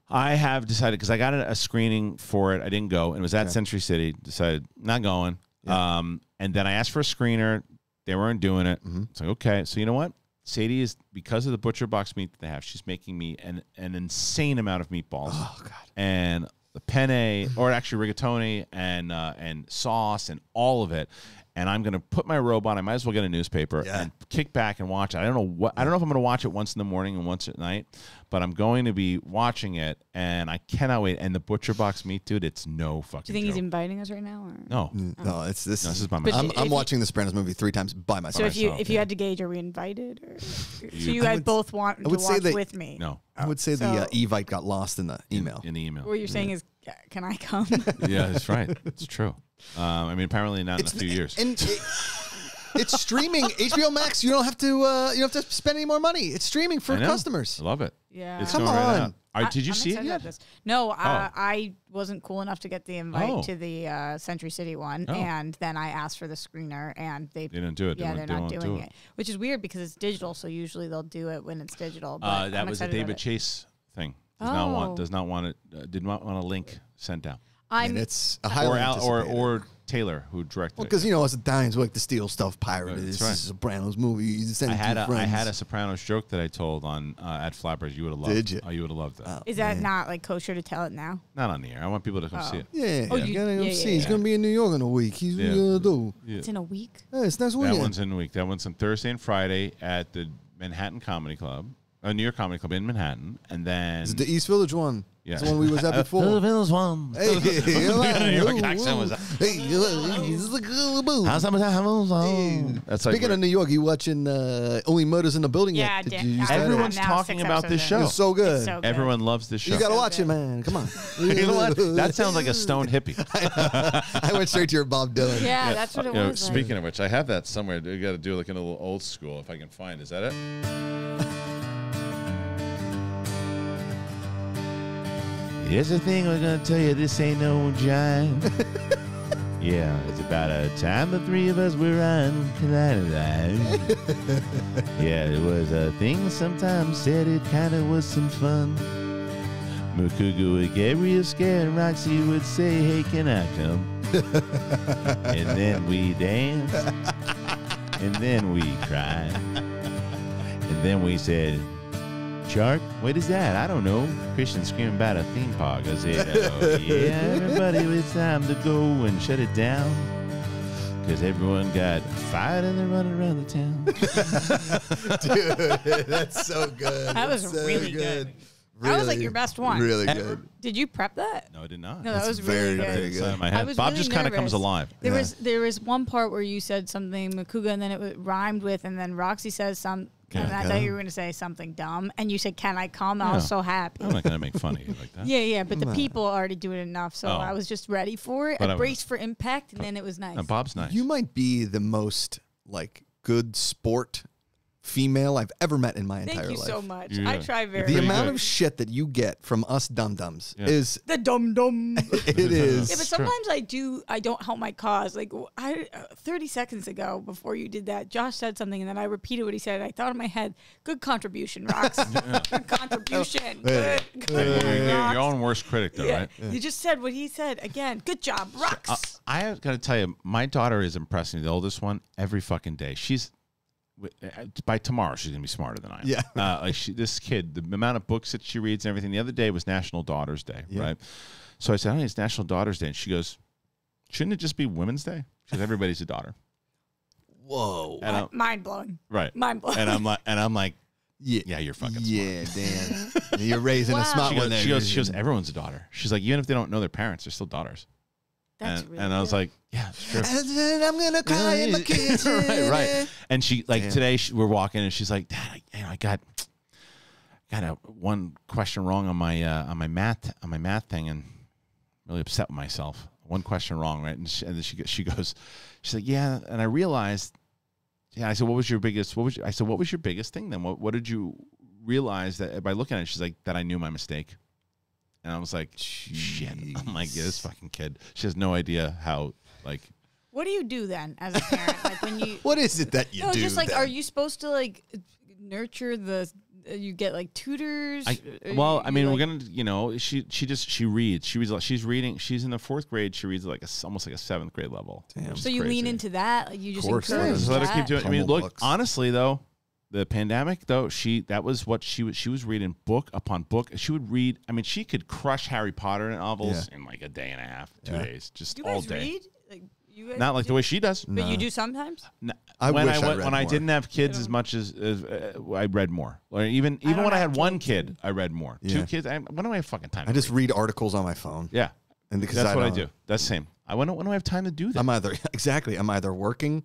I have decided because I got a, a screening for it. I didn't go, and it was at Century City. Decided not going. Um, and then I asked for a screener. They weren't doing it. It's like okay, so you know what? Sadie is because of the butcher box meat that they have. She's making me an an insane amount of meatballs. Oh God. and the penne, or actually rigatoni and uh, and sauce and all of it. And I'm gonna put my robe on. I might as well get a newspaper Yeah. and kick back and watch it. I don't know what I don't know if I'm gonna watch it once in the morning and once at night, but I'm going to be watching it, and I cannot wait. And the butcher box meat, dude, it's no fucking. Do you think he's inviting us right now? Or? No, No, it's this. No, this is by myself. I'm, I'm you- watching the Sopranos movie three times by myself. So if you if you yeah. had to gauge, are we invited? Or, so you I guys would- both want I to would say watch that- with me. no, I would say the uh, Evite got lost in the email. in the email. What you're saying is, ca- can I come? *laughs* yeah, that's right. *laughs* It's true. Um, I mean, apparently not in a few years. And it, it's streaming *laughs* HBO Max. You don't have to. Uh, you don't have to spend any more money. It's streaming for I customers. I love it. yeah. It's Come going right on. out. All right, I- did you I'm see it yet? about this. No, uh, Oh. I wasn't cool enough to get the invite Oh. to the uh, Century City one, Oh. and then I asked for the screener, and they They didn't do it. Yeah, won't- they're they not doing do it. which is weird because it's digital. So usually they'll do it when it's digital. But Uh, that I'm was a David. Chase thing. Does not want Oh. does not want it. Uh, did not want a link sent out. I'm and it's a highly Or Al, or or Taylor who directed because you know us Italians we like to steal stuff pirated. Right, This right. is a Sopranos movie. You send I it to had your a I friends. had a Sopranos joke that I told on uh, at Flappers. You would have loved. Did you? Oh, you would have loved that. Oh, is that man. not like kosher to tell it now? Not on the air. I want people to come see Oh. it. Yeah, Oh, you you- gotta go yeah, see. yeah, He's gonna be in New York in a week. He's Yeah. gonna do. Yeah. It's in a week. Yeah, it's next That weekend. one's in a week. That one's on Thursday and Friday at the Manhattan Comedy Club, uh, New York Comedy Club in Manhattan, and then It's the East Village one. Yeah. It's the one we was at before. Village one. *laughs* Hey, *laughs* New York accent was- Hey, this is a good move. How's that? Hey. That's like Speaking of New York, you watching uh, Only Murders in the Building Yeah, yet? Did you I- start it? Everyone's Now talking six about this episodes show. It's so good. It's so good. Everyone loves this show. you gotta So watch good. it, man. Come on. *laughs* you know what? That sounds like a stone hippie. I went straight to your Bob Dylan. Yeah, that's what it You know, was. like. speaking of which, I have that somewhere. You got to do like in a little old school if I can find. Is that it? Here's the thing we're gonna tell you. This ain't no giant. *laughs* yeah, it's about a time the three of us were on Collide *laughs* Yeah, it was a thing. Sometimes said it kind of was some fun. Macuga would get real scared, and Roxy would say, "Hey, can I come?" *laughs* and then we danced, and then we cried, and then we said, "Shark, what is that? I don't know." Kristian screaming about a theme park. I said, *laughs* "Oh yeah, everybody, it's time to go and shut it down." Cause everyone got fired and they're running around the town. *laughs* Dude, that's so good. That was so really good. That was like your best one. Really Ever. good. Did you prep that? No, I did not. No, that That's was very, really good. very It's not in my I head. was Bob really just kind of comes alive. There Yeah. was there was one part where you said something Macuga and then it rhymed with and then Roxy says some and Yeah. I thought you were going to say something dumb and you said can I come? I was so happy. I'm not gonna make fun of you like that. *laughs* Yeah, yeah, but the people already do it enough, so Oh. I was just ready for it. But I I- braced for impact, and then it was nice. And Bob's nice. You might be the most like good sport female I've ever met in my Thank entire life. Thank you so much. Yeah. I try very The amount good. of shit that you get from us dum dums Yeah. is *laughs* the dum dum. *laughs* it is. Yeah, but sometimes I do. I don't help my cause. Like I, uh, thirty seconds ago, before you did that, Josh said something, and then I repeated what he said. I thought in my head, "Good contribution, *laughs* Rox. Good contribution. Good, good You're, one, you're your own worst critic, though, Yeah, right? you just said what he said again. Good job, Rox. Uh, I have got to tell you, my daughter is impressing me, the oldest one, every fucking day. She's w- by tomorrow she's gonna be smarter than I am. Yeah. *laughs* uh, like she, this kid, the amount of books that she reads and everything. The other day was National Daughters Day, Yeah. right? So I said, "Honey, it's National Daughters Day," and she goes, "Shouldn't it just be Women's Day?" Because everybody's a daughter, Whoa. and I'm, Mind blowing. right? Mind blowing. And I'm like, and I'm like, Yeah, Yeah, you're fucking smart. Yeah, Dan, *laughs* you're raising Wow. a smart She one there. she goes, she goes, everyone's a daughter. She's like, even if they don't know their parents, they're still daughters. That's and, really and I was like, yeah, it's true. And then I'm gonna cry in my *laughs* kitchen. right, right. And she like Damn. today she, we're walking and she's like, Dad, I, you know, I got got a one question wrong on my uh, on my math on my math thing and really upset with myself. One question wrong, right? And, she, and then she go- she goes, she's like, yeah. And I realized, yeah. I said, what was your biggest? What was? Your, I said, what was your biggest thing then? What What did you realize that by looking at it? She's like, that I knew my mistake. And I was like, shit. *laughs* I'm like, yeah, this fucking kid. She has no idea how like what do you do then as a parent? *laughs* like when you What is it that you no, do? just like, then? are you supposed to like nurture the? uh, You get like tutors. I, well, I mean, you, we're gonna, you know, she she just she reads. She reads. like She's reading. She's in the fourth grade. She reads like a s almost like a seventh grade level. Damn. So you lean into that. Like you just course. Yeah, encourage just let her keep doing. I mean, look, honestly though, the pandemic though, she that was what she was. She was reading book upon book. She would read. I mean, she could crush Harry Potter novels in like a day and a half, two Yeah. days, just Do you all guys day. read? Like you guys Not like do? the way she does. But you do sometimes. No, I when wish I I went, read when I didn't have kids as much as, as uh, I read more. Or even even don't when I had one kids kid, I read more. Yeah. Two kids, I, when do I have fucking time? I to just read? read articles on my phone. yeah. And because That's what I don't- do. That's the same. I when, when do I have time to do that? I'm either *laughs* exactly. I'm either working,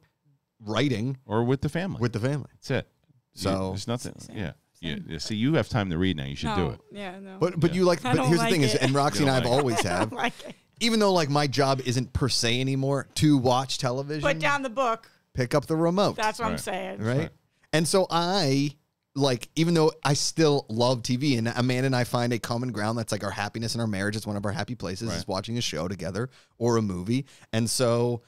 writing or with the family. with the family. That's it. You- So- there's nothing. Same. Yeah. Yeah. Same. yeah. See, you have time to read now. You should do it. Yeah, no. But but Yeah. you like. But here's like the thing is, and *laughs* Roxy and I have like always *laughs* I have. don't like it. Even though like my job isn't per se anymore to watch television, Put down the book. pick up the remote. That's what I'm saying. right? Right. And so I like, even though I still love TV, and Amanda and I find a common ground that's like our happiness in our marriage. is one of our happy places is watching a show together or a movie. And so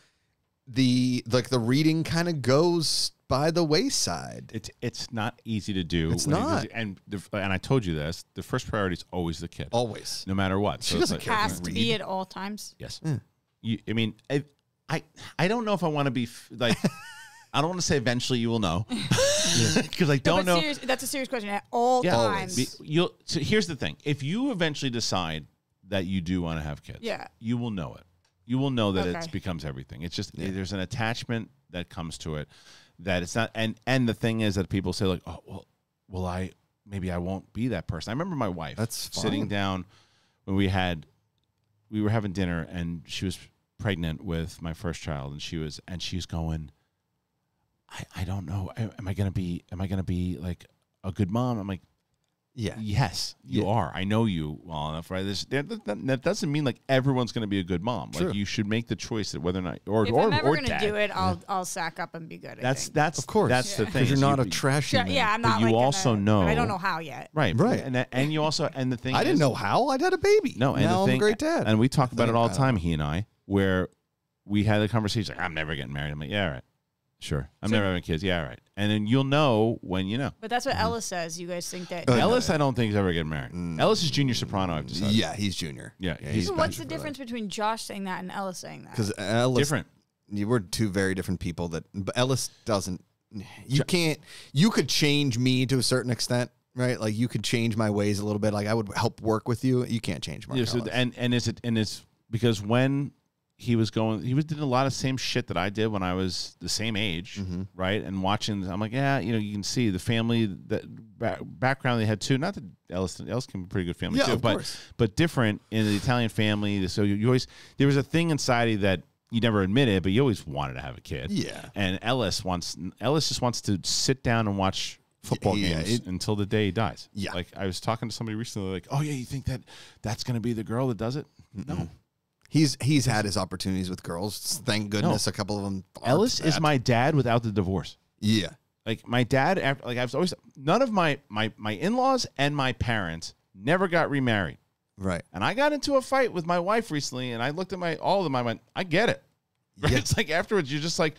the like the reading kind of goes by the wayside. It's it's not easy to do. It's when you- not. And the, and I told you this. The first priority is always the kid, Always. no matter what. She So it's doesn't like- care. Has to read. be at all times. Yes. Yeah. You, I mean, I, I I don't know if I want to be f- like. *laughs* I don't want to say eventually you will know *laughs* because I don't but know. serious, that's a serious question. At all Yeah. times. Be- You'll, so here's the thing: if you eventually decide that you do want to have kids, Yeah. you will know it. You will know that it becomes everything. It's just there's an attachment that comes to it that it's not. And and the thing is that people say like, oh well, well I maybe I won't be that person. I remember my wife That's sitting down when we had we were having dinner and she was pregnant with my first child and she was and she was going I, I don't know am I gonna be am I gonna be like a good mom I'm like Yeah. yes you Yeah. are I know you well enough right this, that, that, that doesn't mean like everyone's gonna be a good mom True. like you should make the choice that whether or not or if or, I'm ever gonna do it, I'll I'll sack up and be good. I that's think. that's Of course. that's the thing Because you're not you- a trash Sure, human. yeah, I'm but not. you like, also gonna- know- I don't know how yet. right Right. and that, and you also and the thing I is, didn't know how. I'd had a baby. No, and now the I'm a great dad. And we talk about it all the time, he and I, where we had a conversation like, I'm never getting married. I'm like, yeah, all right. Sure. I'm So- never having kids. Yeah, all right. And then you'll know when you know. But that's what Ellis says. You guys think that? Uh, Ellis, I don't think is ever getting married. Ellis is junior soprano, I've decided. yeah, he's junior. Yeah, he's he's so what's the special for that. difference between Josh saying that and Ellis saying that? Because Ellis, Different. You were two very different people. That but Ellis doesn't. You can't. You could change me to a certain extent, right? Like you could change my ways a little bit. Like I would help work with you. You can't change my. Yeah, so, and and is it and it's because when he was going, he was doing a lot of same shit that I did when I was the same age, Mm-hmm. right? And watching, I'm like, yeah, you know, you can see the family that ba- background they had too. Not that Ellis, Ellis can be a pretty good family Yeah, too, of but course. but different in the Italian family. So you, you always there was a thing inside you that you never admitted, but you always wanted to have a kid. Yeah. And Ellis wants Ellis just wants to sit down and watch football Yeah, games it- until the day he dies. Yeah. Like I was talking to somebody recently, like, oh yeah, you think that that's going to be the girl that does it? No. He's he's had his opportunities with girls. Thank goodness, a couple of them. Ellis is my dad without the divorce. yeah. Like my dad, after, like I was always none of my my my in laws and my parents never got remarried. Right. And I got into a fight with my wife recently, and I looked at my all of them. I went, I get it. Right? *laughs* Yeah. It's like afterwards, you're just like,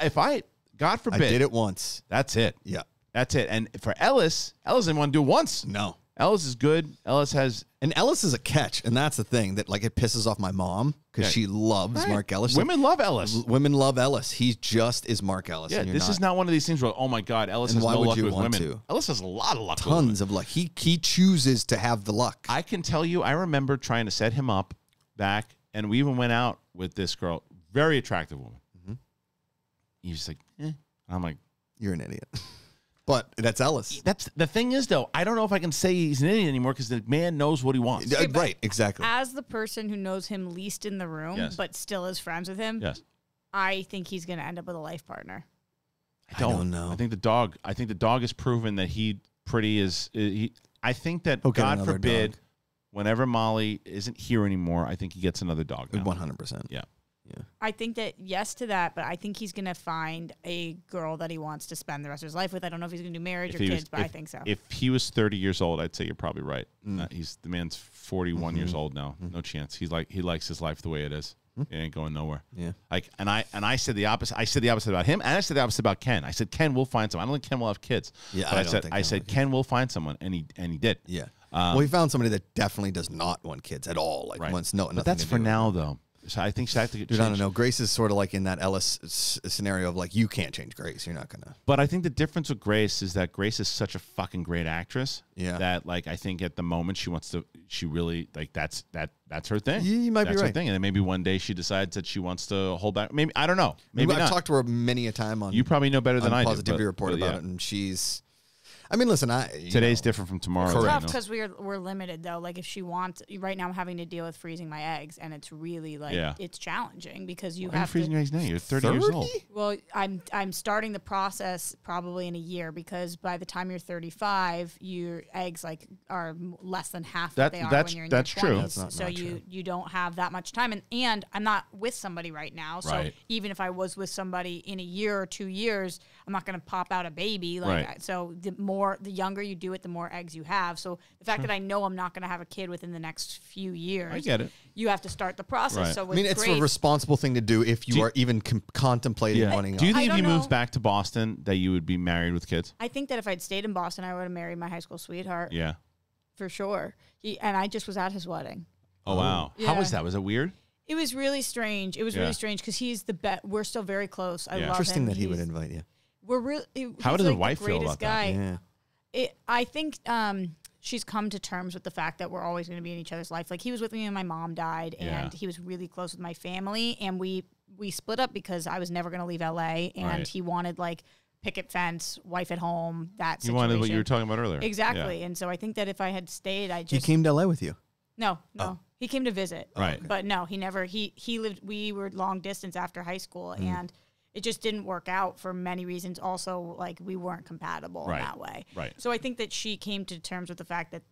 if I, God I forbid, did it once. that's it. Yeah. That's it. And for Ellis, Ellis didn't want to do it once. No. Ellis is good. Ellis has And Ellis is a catch, and that's the thing that like it pisses off my mom because Yeah. she loves Mark Ellis. Women love Ellis. L- Women love Ellis. He just is Mark Ellis. Yeah, and you're this is not one of these things where oh my God, Ellis And has why no would luck you with want women. to? Ellis has a lot of luck. with women. tons of luck. He he chooses to have the luck. I can tell you, I remember trying to set him up back, and we even went out with this girl, very attractive woman. Mm-hmm. He's just like, eh. I'm like, You're an idiot. *laughs* But that's Ellis. That's the thing is though. I don't know if I can say he's an idiot anymore because the man knows what he wants. Uh, right, exactly. As the person who knows him least in the room, Yes. but still is friends with him, Yes. I think he's going to end up with a life partner. I I don't, don't know. I think the dog. I think the dog has proven that he pretty is. He, I think that He'll God forbid, dog. whenever Molly isn't here anymore, I think he gets another dog. One hundred percent. Yeah. I think that yes to that, but I think he's going to find a girl that he wants to spend the rest of his life with. I don't know if he's going to do marriage If or kids, was- but I think so. If he was thirty years old, I'd say you're probably right. Mm. Uh, he's the man's 41 years Mhm. old now. No chance. He's like he likes his life the way it is. Mm. He ain't going nowhere. Yeah. Like, and I and I said the opposite. I said the opposite about him, and I said the opposite about Ken. I said Ken will find someone. I don't think Ken will have kids. Yeah, but I I, said I Ken said will have Ken will find someone, and he and he did. Yeah. Um, well, he found somebody that definitely does not want kids at all. Like Right. wants no. but that's for do with it. now, though. So I think she has to get Dude, I don't know. Grace is sort of like in that Ellis scenario of like you can't change Grace. You're not gonna. But I think the difference with Grace is that Grace is such a fucking great actress. Yeah. That like I think at the moment she wants to. She really like that's that that's her thing. You- you might be that's Her right. thing, and then maybe one day she decides that she wants to hold back. Maybe I don't know. Maybe I've not. talked to her many a time on you probably know better than I do. Positivity but- Report but about yeah. it, and she's. I mean, listen. I Today's know, different from tomorrow. It's tough because we're we're limited though. Like if she wants, right now I'm having to deal with freezing my eggs, and it's really like Yeah. it's challenging because you Why are you have freezing to. your eggs now? You're 30, years old. Well, I'm I'm starting the process probably in a year because by the time you're 35, your eggs like are less than half That- what they are that's- when you're in that's your true. 20s. That's not- so not you true. you don't have that much time, and and I'm not with somebody right now. So Right. even if I was with somebody in a year or two years, I'm not going to pop out a baby. Like Right. so, the more the younger you do it, the more eggs you have. So the fact that I know I'm not going to have a kid within the next few years, I get it. You have to start the process. Right. So I mean, it's Grace, a responsible thing to do if you, Do you- are even com- contemplating wanting. Do you think if you don't moved back to Boston that you would be married with kids? I think that if I'd stayed in Boston, I would have married my high school sweetheart. Yeah. for sure. He and I just was at his wedding. Oh, wow. How was that? Was it weird? It was really strange. It was Yeah. really strange because he's the best. We're still very close. I Yeah. love Interesting him. that he would invite you. We're really. How he's does his like the wife feel greatest about that? guy. Yeah. It, I think um, she's come to terms with the fact that we're always going to be in each other's life. Like he was with me when my mom died, Yeah. and he was really close with my family, and we we split up because I was never going to leave LA, and Right. he wanted like picket fence, wife at home, that You situation. wanted what you were talking about earlier. Exactly, and so I think that if I had stayed, I He came to LA with you. no, no. He came to visit. Oh. Right. But no, he never he he lived we were long distance after high school Mm. and it just didn't work out for many reasons. Also, like we weren't compatible Right. in that way. Right. So I think that she came to terms with the fact that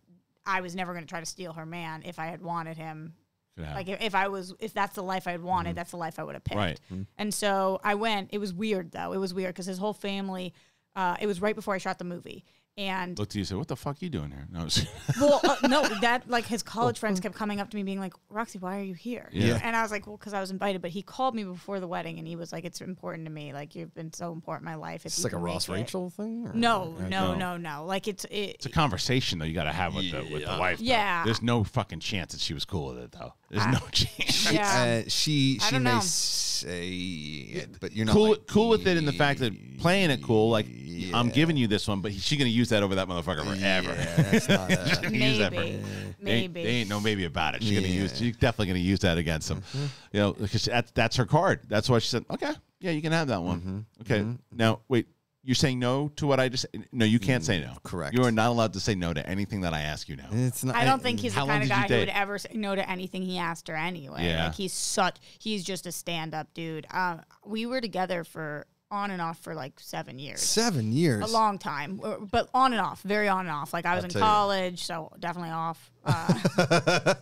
I was never going to try to steal her man if I had wanted him. Happen. Like if, if I was if that's the life I had wanted, that's the life I would have picked. Mm-hmm. And so I went. It was weird though. It was weird because his whole family. Uh, it was right before I shot the movie, and Looked at you and said, What the fuck you doing here? No, *laughs* well, uh, no, that like his college friends kept coming up to me being like, "Roxy, why are you here?" Yeah. And I was like, "Well, because I was invited." But he called me before the wedding, and he was like, "It's important to me. Like you've been so important in my life. It's like a can make Ross it." Rachel thing. or- No, Okay. no, No. no, no. Like it's it. it's a conversation, though, you got to have with, the, with the wife. though. Yeah. There's no fucking chance that she was cool with it, though. There's ah. no *laughs* chance. yeah. Uh, she she may know. say it, but you're not Cool, like, cool with it in the fact that playing it cool, like I'm giving you this one, but she's gonna use that over that motherfucker forever. Yeah, that's not *laughs* a, use that for- maybe, They ain't, maybe. they ain't no maybe about it. She's gonna use. She's definitely gonna use that against him. Mm-hmm. You know, because that's that's her card. That's why she said, "Okay, yeah, you can have that one." Mm-hmm. Okay, mm-hmm. now wait, you're saying no to what I just? No, you can't say no. correct. You are not allowed to say no to anything that I ask you now. it's not. I don't think he's How the long kind of did you guy who would date? ever say no to anything he asked her anyway. Yeah. Like he's such he's just a stand up dude. Um, we were together for on and off for like seven years. seven years. a long time, uh, but on and off, very on and off. Like I was I'll in tell you. college, so definitely off. Uh, *laughs*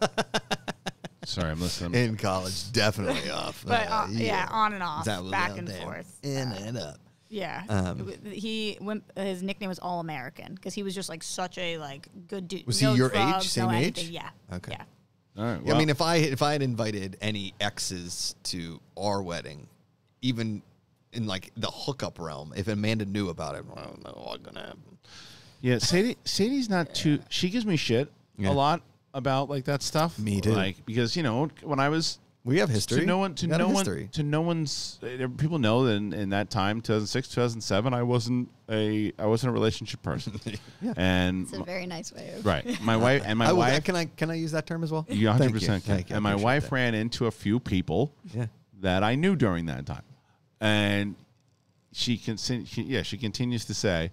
Sorry, I'm listening. in college, definitely off. but Uh, uh, yeah. on and off, That was back out and there. forth. in Uh, and up. Yeah, Um, he went. His nickname was All American because he was just like such a like good dude. Was he no your age, same no age? anything. Yeah. Okay. Yeah. All right. Yeah, I mean, if I if I had invited any exes to our wedding, even in like the hookup realm, if Amanda knew about it, I don't know what's gonna happen. yeah, Sadie. Sadie's not too. She gives me shit Yeah. a lot about like that stuff. Me too. Like because you know when I was We have history. to no one to We got no one to no one's uh, people know that in, in that time 2006 2007 I wasn't a I wasn't a relationship person *laughs* yeah. and It's a very nice way of. right *laughs* my wife and my I will- wife can I can I use that term as well? you 100 percent can Thank you. I and my wife that. ran into a few people Yeah. that I knew during that time and she can she, yeah she continues to say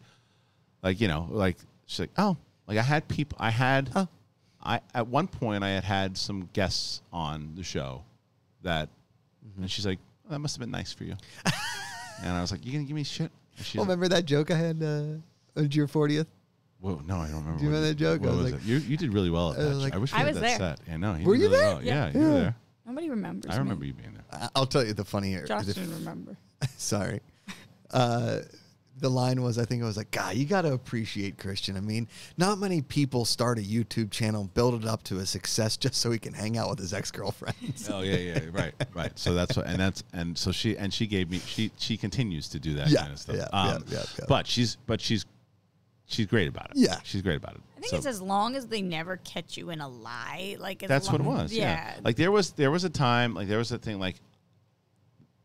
like you know, like she's like, oh, like I had people, I had, Oh. I at one point I had had some guests on the show that, Mm-hmm. and she's like, oh, that must have been nice for you, *laughs* and I was like, you gonna give me shit? And Oh, remember that joke I had uh, on your 40th? Whoa, no, I don't remember. Do you what remember that joke? What I was was like- it? You, you did really well at I that. was sh- like- I wish we I had was that there. set. Yeah, no, you Were you really there? well. Yeah, Yeah. you were there. Nobody remembers. I me. remember you being there. I- I'll tell you the funny. Josh the- didn't remember. *laughs* sorry. Uh, the line was, I think it was like, God, you got to appreciate Kristian. I mean, not many people start a YouTube channel, build it up to a success just so he can hang out with his ex girlfriends. Oh yeah, yeah, right, right. So that's what, and that's and so she and she gave me she she continues to do that Yeah, kind of stuff. yeah, yeah, Um, yeah, yeah. But she's but she's she's great about it. Yeah. she's great about it. I think So it's as long as they never catch you in a lie. Like as that's what it was. Yeah. Yeah. like there was there was a time like there was a thing like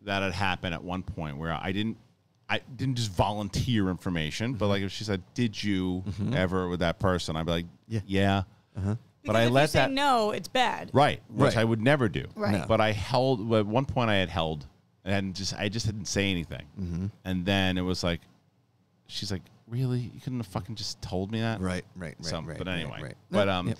that had happened at one point where I didn't. I didn't just volunteer information, but like if she said, "Did you ever with that person?" I'd be like, Yeah. "Yeah." Because But I if let you say that no, it's bad. Right, which Right. I would never do. Right. No. But I held. At one point, I had held, and just I just didn't say anything. Mm-hmm. And then it was like, she's like, "Really? You couldn't have fucking just told me that?" Right, right, right, So, right, but right, anyway, right. but um, yep.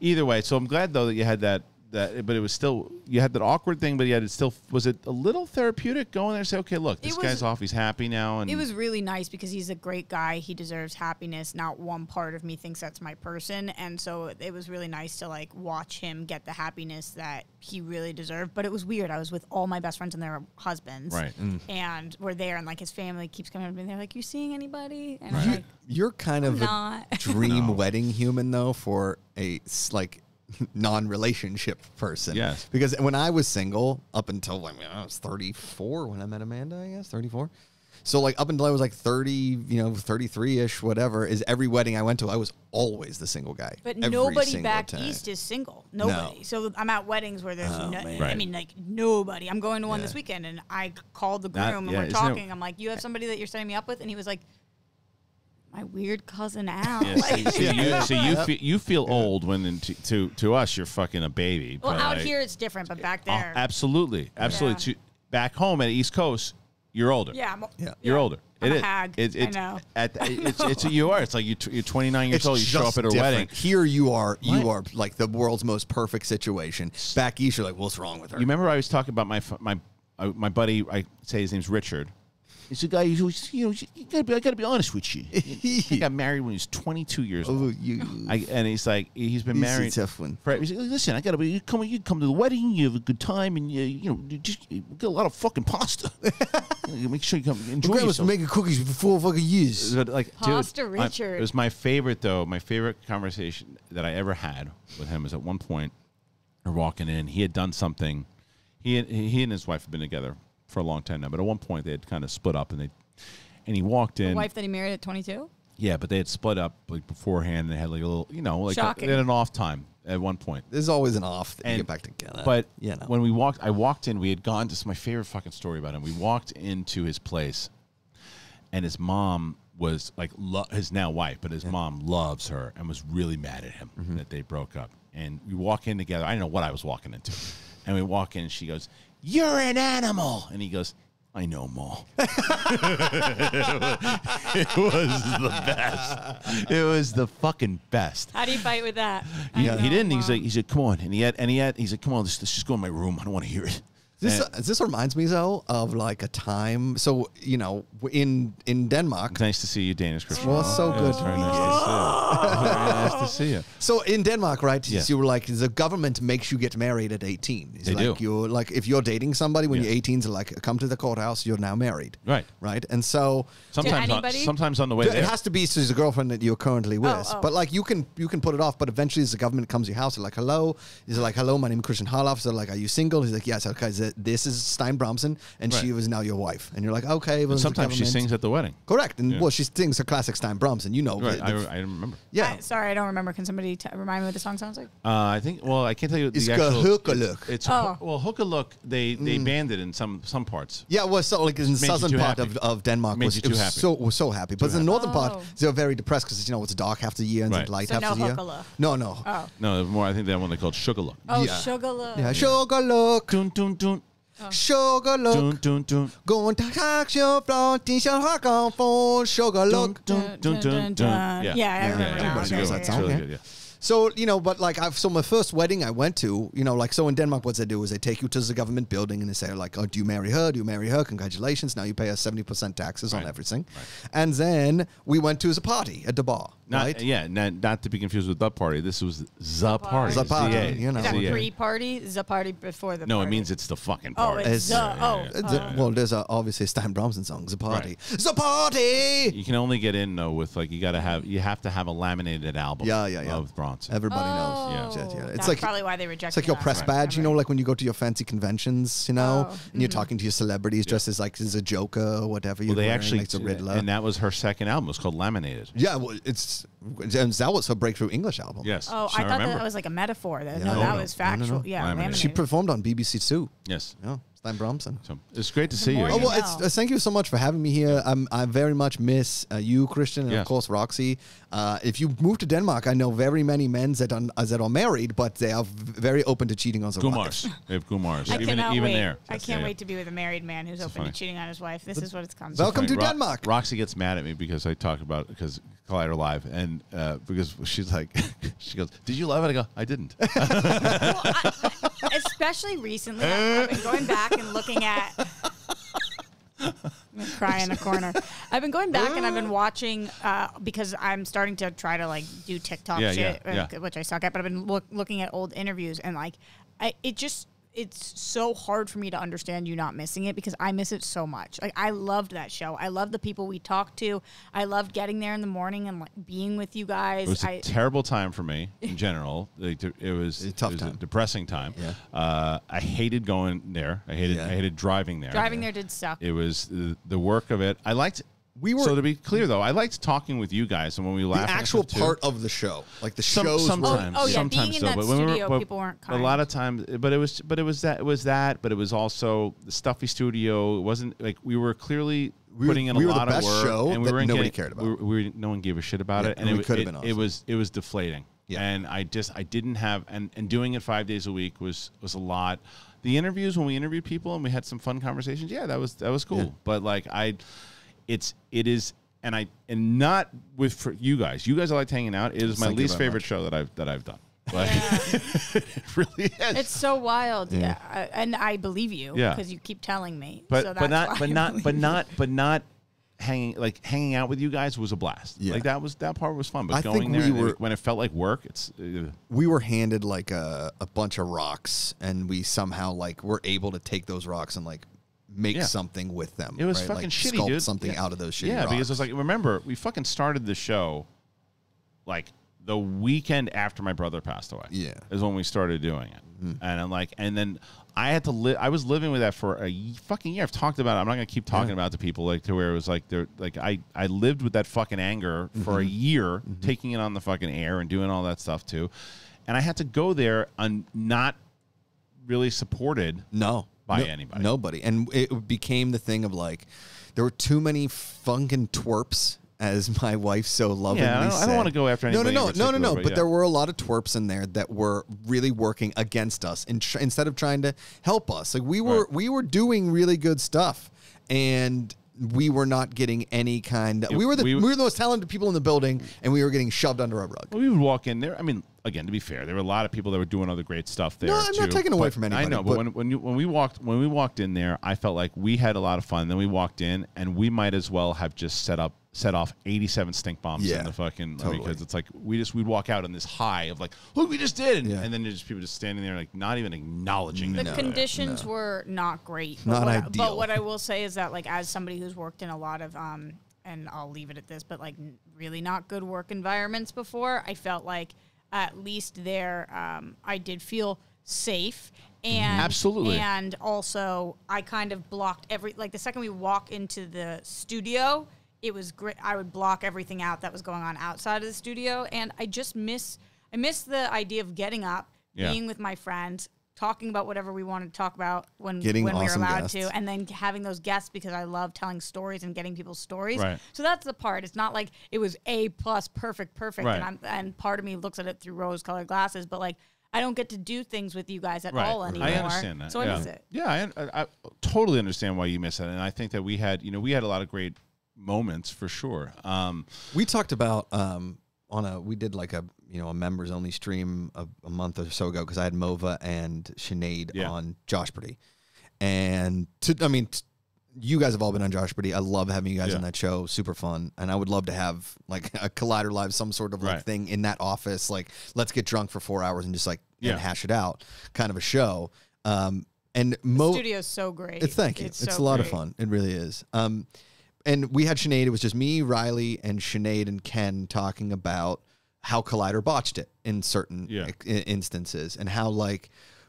either way. So I'm glad though that you had that. That, but it was still you had that awkward thing, but yet it still was it a little therapeutic going there. and Say, okay, look, this was- guy's off. He's happy now, and It was really nice because he's a great guy. He deserves happiness. Not one part of me thinks that's my person. And so it was really nice to like watch him get the happiness that he really deserved. But it was weird. I was with all my best friends and their husbands. Right. Mm. And we're there and like his family keeps coming up to me and they're like, You seeing anybody? And Right. I'm like, You're kind of a *laughs* dream No. wedding human though for a like *laughs* non-relationship person. Yes. Because when I was single, up until I, mean, I was 34 when I met Amanda, I guess 34. So like up until I was like 30, you know, 33 ish, whatever. Is every wedding I went to, I was always the single guy. But Every nobody back time. east is single. Nobody. So I'm at weddings where there's Oh, no, man. I mean, like nobody. I'm going to one Yeah. this weekend, and I called the That- groom, and yeah, we're isn't it- talking. I'm like, "You have somebody that you're setting me up with?" And he was like, "My weird cousin Al." Yeah, so, *laughs* Like- so you, so *laughs* you feel you feel old when in to, to to us you're fucking a baby. well, but, out like, here it's different, but back Oh, there, absolutely, absolutely. Yeah. To- back home at East Coast, you're older. yeah, I'm, Yeah. You're older. I'm It a is. hag. It's, I it's, know. At, *laughs* it's, it's, you are. It's like you, you're 29 years It's old. You show up at a different. wedding. Here you are, you What? are like the world's most perfect situation. Back east, you're like, what's wrong with her? You remember I was talking about my my uh, my buddy. I say his name's Richard. He's a guy who's you know you gotta be, I gotta be honest with you. *laughs* he got married when he was 22 years oh, old. oh, you. I, and he's like he's been This is a married. tough one. For, he's like, listen, I gotta be. You come, you come to the wedding. You have a good time, and you, you know, you just you get a lot of fucking pasta. *laughs* You Make sure you come enjoy Grandma's yourself. been making cookies for four fucking years. But, like, Pasta dude, I- Richard. it was my favorite though. My favorite conversation that I ever had with him was at one point. We're walking in. He had done something. He and, he and his wife have been together for a long time now. But at one point they had kind of split up, and they and he walked in. the wife that he married at 22. Yeah, but they had split up like beforehand. And they had like a little, you know, like a, they had an off time at one point. There's always an off that you get back together. But you know. when we walked, I walked in. We had gone. This is my favorite fucking story about him. We walked into his place, and his mom was like lo- his now wife, but his mom loves her and was really mad at him Mm-hmm. that they broke up. And we walk in together. I don't know what I was walking into, and we walk in. and She goes, "You're an animal," and he goes. I know, Ma. *laughs* it was the best. It was the fucking best. How do you fight with that? Yeah, he didn't. He's like, he said, "Come on," and he had, and he had, he's like, "Come on, let's, let's just go in my room. I don't want to hear it." This And- this reminds me though of like a time. So you know, in in Denmark. Nice to see you, Danish Kristian. Well, so Yeah, good. Very nice to see you. *laughs* very nice to see you. So in Denmark, right? Yeah. You were like the government makes you get married at 18. It's They like do. You're like if you're dating somebody when Yeah. you're 18, to like come to the courthouse, you're now married. Right. Right. And so Sometimes, on, sometimes on the way it there. has to be so the girlfriend that you're currently oh, with. oh. But like you can you can put it off. But eventually, the government comes to your house, they're like, "Hello." He's like, "Hello, my name is Kristian Harloff." So they're like, "Are you single?" He's like, "Yes." Okay, so this is Stein Bromsen, and she was now your wife. And you're like, "Okay." Well, And sometimes she sings at the wedding. Correct. And Yeah. well, she sings her classic Stein Bromsen. You know. Right. the- I, the- I remember. yeah. I- sorry, I don't remember. Can somebody t- remind me what the song sounds like? Uh, I think. Well, I can't tell you It's the actual. Gehookaluk. It's Oh. well, Hookaluk. They they banned it in some some parts. Yeah, well, so like in the southern part happy. of, of Denmark Made was, it was happy. so was so happy, but in the happy. northern part Oh. they were very depressed because you know it's dark half the year and Right. it's light So half no the year. hookala. No, no. Oh, No, more. I think that one they called Sugarlook. oh, Yeah. Sugarlook. Yeah, sugar look. Dun dun dun. Oh. Sugar look. Dun, dun, dun. going to hack your front, t-shirt, hack on phone, sugar look. Dun, dun, dun, dun. Yeah, I remember that. everybody Yeah, knows yeah, that yeah. song. It's really good, yeah. So you know, but like, I've so my first wedding I went to, you know, like so in Denmark, what they do is they take you to the government building and they say like, oh, do you marry her? Do you marry her? Congratulations! Now you pay us seventy percent taxes on Right. everything. And then we went to the party at the bar, Not, right? Yeah, not, not to be confused with the party. This was the party. The party, ZA. you know. Is that pre-party? The party before the No, it means it's the fucking Oh, party. it's It's- the, oh. Uh, the- well, there's a, obviously a Stan Bromsen song, the party, the party. You can only get in though with like you got to have you have to have a laminated album. Yeah, yeah, yeah. Of Bronson. Everybody Oh, knows. Yeah. Yeah, yeah. It's That's like probably why they rejected It's like your press Right. badge, you know, like when you go to your fancy conventions, you know, Oh, and you're talking to your celebrities dressed as like as a Joker or whatever. well, You're they wearing, actually like the Riddler. and that was her second album. It was called Laminated. yeah, well, it's and that was her breakthrough English album. Yes. Oh, So I thought remember. that was like a metaphor. That, Yeah. no, No, that no. was No, no, no. factual. Yeah, Laminated. laminated. She performed on BBC Two. yes. Yeah, Stan Bromsen. So it's great to see you. Oh well, it's, uh, thank you so much for having me here. I'm, I very much miss uh, you, Kristian, and Yes. of course Roxy. Uh, if you move to Denmark, I know very many men that are, uh, that are married, but they are very open to cheating on their wives. Gumars. They have Gumars. *laughs* I even cannot even wait. there. I can't Yeah. wait to be with a married man who's open funny. to cheating on his wife. This is what it's comes. To. Welcome to Ro- Denmark. Roxy gets mad at me because I talk about because Collider Live and uh, because she's like *laughs* she goes, "Did you love it?" I go, "I didn't." Well, I, especially recently, I've, I've been going back and looking at. I'm cry in a corner. I've been going back and I've been watching uh, because I'm starting to try to like do TikTok Yeah, shit, yeah, uh, yeah. which I suck at. But I've been look, looking at old interviews and like, I, it just it's so hard for me to understand you not missing it because I miss it so much. Like I loved that show. I loved the people we talked to. I loved getting there in the morning and like being with you guys. It was a I, terrible time for me in general. *laughs* Like, It was A tough it was time. a depressing time. Yeah. Uh, I hated going there. I hated Yeah. I hated driving there. driving there did suck. It was the, the work of it. I liked. We were- so to be clear though, I liked talking with you guys and when we The laughed. at actual stuff, too. part of the show, like the Some, shows, were sometimes, Oh, oh yeah, sometimes being in so, that but when we were, studio, but people weren't A lot of times, but it was, but it was that, it was that, but it was also the stuffy studio. It wasn't like we were clearly We were- putting in we a were the lot best of work, show and we that weren't nobody getting- cared about. We were, we no one gave a shit about Yeah, it, and and we it, could have it, been it was, it was deflating. Yeah. And I just, I didn't have, and and doing it five days a week was was a lot. The interviews when we interviewed people and we had some fun conversations, yeah, that was that was cool. Yeah. But like I, it's it is. And I and not with for you guys. You guys are like hanging out. It is my Thank you least favorite much. show that I've that I've done. *laughs* Like, *laughs* it really is. It's so wild, yeah, I- and I believe you, Yeah. because you keep telling me. but so but not but not but not but not hanging like hanging out with you guys was a blast. Yeah. Like that was that part was fun. But I going think there we and it- when it felt like work, it's uh, we were handed like a, a bunch of rocks, and we somehow like were able to take those rocks and like make Yeah. something with them. It was right? fucking like, shitty, sculpt dude. Something Yeah. out of those shitty yeah, rocks. because it's like remember we fucking started the show like the weekend after my brother passed away. Yeah. Mm-hmm. is when we started doing it, and I'm like, and then I had to live. I was living with that for a fucking year. I've talked about it. I'm not gonna keep talking about it to people like to where it was like they're like I I lived with that fucking anger for Mm-hmm. a year, taking it on the fucking air and doing all that stuff too, and I had to go there and not really supported. No, by no- anybody. Nobody, and it became the thing of like there were too many funkin' twerps, as *laughs* my wife so lovingly Yeah, I don't- I don't wanna go after no, no, no, no, no, no. but But there were a lot of twerps in there that were really working against us, and tr- instead of trying to help us, like we were, Right. we were doing really good stuff, and. We were not getting any kind. Of, we were the we- we, were the most talented people in the building, and we were getting shoved under a rug. Well, we would walk in there. I mean, again, to be fair, there were a lot of people that were doing other great stuff there. No, I'm not taking away But from I know, but, but- when when, you, when we walked when we walked in there, I felt like we had a lot of fun. Then we walked in, and we might as well have just set up set off 87 stink bombs Yeah, in the fucking totally. because it's like we just we'd walk out on this high of like look we just did Yeah. and then there's just people just standing there like not even acknowledging The that. conditions were not great. But Not what I- ideal. but what I will say is that, like, as somebody who's worked in a lot of, um, and I'll leave it at this, but like really not good work environments before, I felt like at least there, um, I did feel safe. And Absolutely. and also I kind of blocked every like the second we walk into the studio, it was great. I would block everything out that was going on outside of the studio, and I just miss I miss the idea of getting up, Yeah. being with my friends, talking about whatever we wanted to talk about when Getting when we were allowed guests. to, and then having those guests because I love telling stories and getting people's stories. Right. So that's the part. It's not like it was a plus perfect perfect, Right. and I'm and part of me looks at it through rose colored glasses, but like. I don't get to do things with you guys at Right. all anymore. I understand that. So yeah. I miss it. Yeah, I, I, I totally understand why you miss it, and I think that we had, you know, we had a lot of great moments for sure. Um, We talked about um, on a we did like a you know a members only stream a, a month or so ago because I had Mova and Sinead Yeah. on Josh Pretty, and to, I mean. T- you guys have all been on Josh Pretty. I love having you guys Yeah. on that show. Super fun. And I would love to have like *laughs* a Collider Live, some sort of like Right. thing in that office. Like, let's get drunk for four hours and just like Yeah. and hash it out kind of a show. Um, and The Mo, studio's so great. it's thank you. It's, so a lot of fun. It really is. Um, and we had Sinead. It was just me, Riley, and Sinead and Ken talking about how Collider botched it in certain Yeah. i- instances, and how like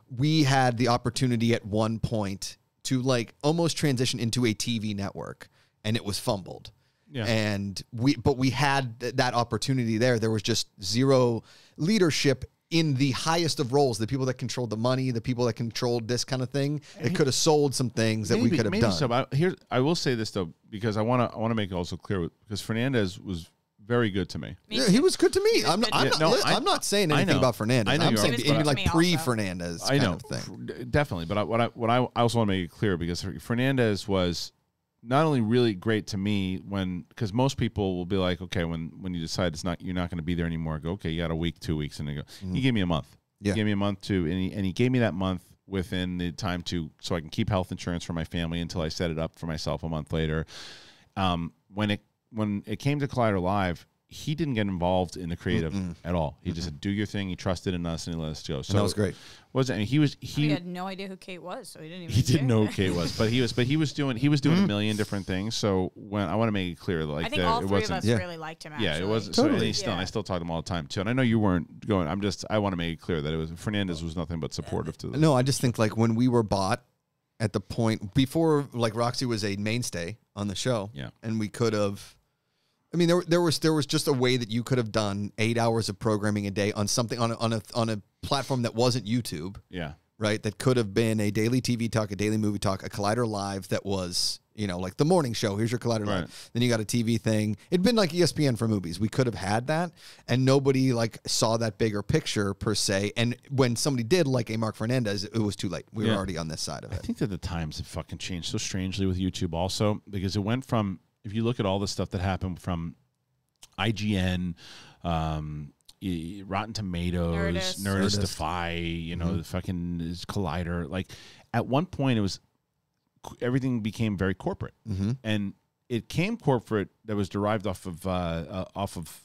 we had the opportunity at one point to like almost transition into a TV network, and it was fumbled. Yeah. And we, but we had th- that opportunity there. There was just zero leadership in the highest of roles, the people that controlled the money, the people that controlled this kind of thing. It could have sold some things that we could have done. So, I, here, I will say this though, because I want to, I want to make it also clear because Fernandez was very good to me. Me Yeah, he was good to me. I'm not. I'm, Yeah, not no, li- I- I'm not saying I anything know. about Fernandez. I know I'm saying are. Even like pre-Fernandez I kind know, of thing. Definitely. But I, what I, what I, I also want to make it clear because Fernandez was not only really great to me when because most people will be like, okay, when when you decide it's not you're not going to be there anymore, I go, okay, you got a week, two weeks, and they go, he gave me a month. Yeah. He gave me a month to, and he, and he gave me that month within the time to so I can keep health insurance for my family until I set it up for myself a month later. Um, when it when it came to Collider Live, he didn't get involved in the creative at all. He just said, "Do your thing." He trusted in us, and he let us go. So that was great. Was and he was He he had no idea who Kate was, so he didn't even. he didn't know who Kate was, but he was but he was doing he was doing Mm-hmm. a million different things. So when I want to make it clear, like I think that all it three of wasn't. us Yeah. really liked him. Actually. yeah, it was so and Totally. still and I still talk to him all the time too. And I know you weren't going. I'm just I want to make it clear that it was Fernandez was nothing but supportive to the No, I just think like when we were bought at the point before, like Roxy was a mainstay on the show. Yeah. and we could have. I mean, there there was there was just a way that you could have done eight hours of programming a day on something on a, on a on a platform that wasn't YouTube. yeah. right? That could have been a daily TV talk, a daily movie talk, a Collider Live that was, you know, like the morning show. Here's your Collider Right. Live. Then you got a TV thing. It'd been like ESPN for movies. We could have had that, and nobody like saw that bigger picture per se. And when somebody did, like a Mark Fernandez, it was too late. We Yeah. were already on this side of it. I think that the times have fucking changed so strangely with YouTube also because it went from if you look at all the stuff that happened from IGN, um, Rotten Tomatoes, Nerdist. Nerdist, Nerdist. Defy, you know, Mhm. the fucking is Collider. Like at one point, it was everything became very corporate, Mm-hmm. and it came corporate that was derived off of uh, uh, off of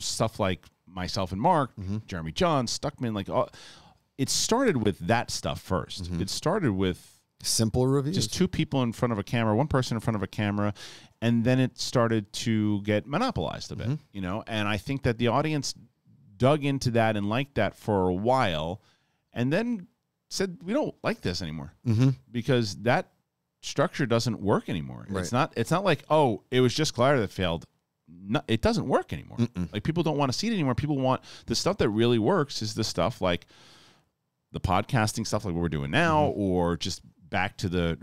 stuff like myself and Mark, Mhm. Jeremy Jahns, Stuckmann. Like all, it started with that stuff 1st Mhm. It started with Simple reviews. just two people in front of a camera, one person in front of a camera, and then it started to get monopolized a bit, Mhm. you know. And I think that the audience dug into that and liked that for a while, and then said we don't like this anymore mm-hmm. because that structure doesn't work anymore. Right. It's not. It's not like oh, it was just Collider that failed. No, it doesn't work anymore. Mm-mm. Like people don't want to see it anymore. People want the stuff that really works is the stuff like the podcasting stuff like what we're doing now, Mm-hmm. or just back to the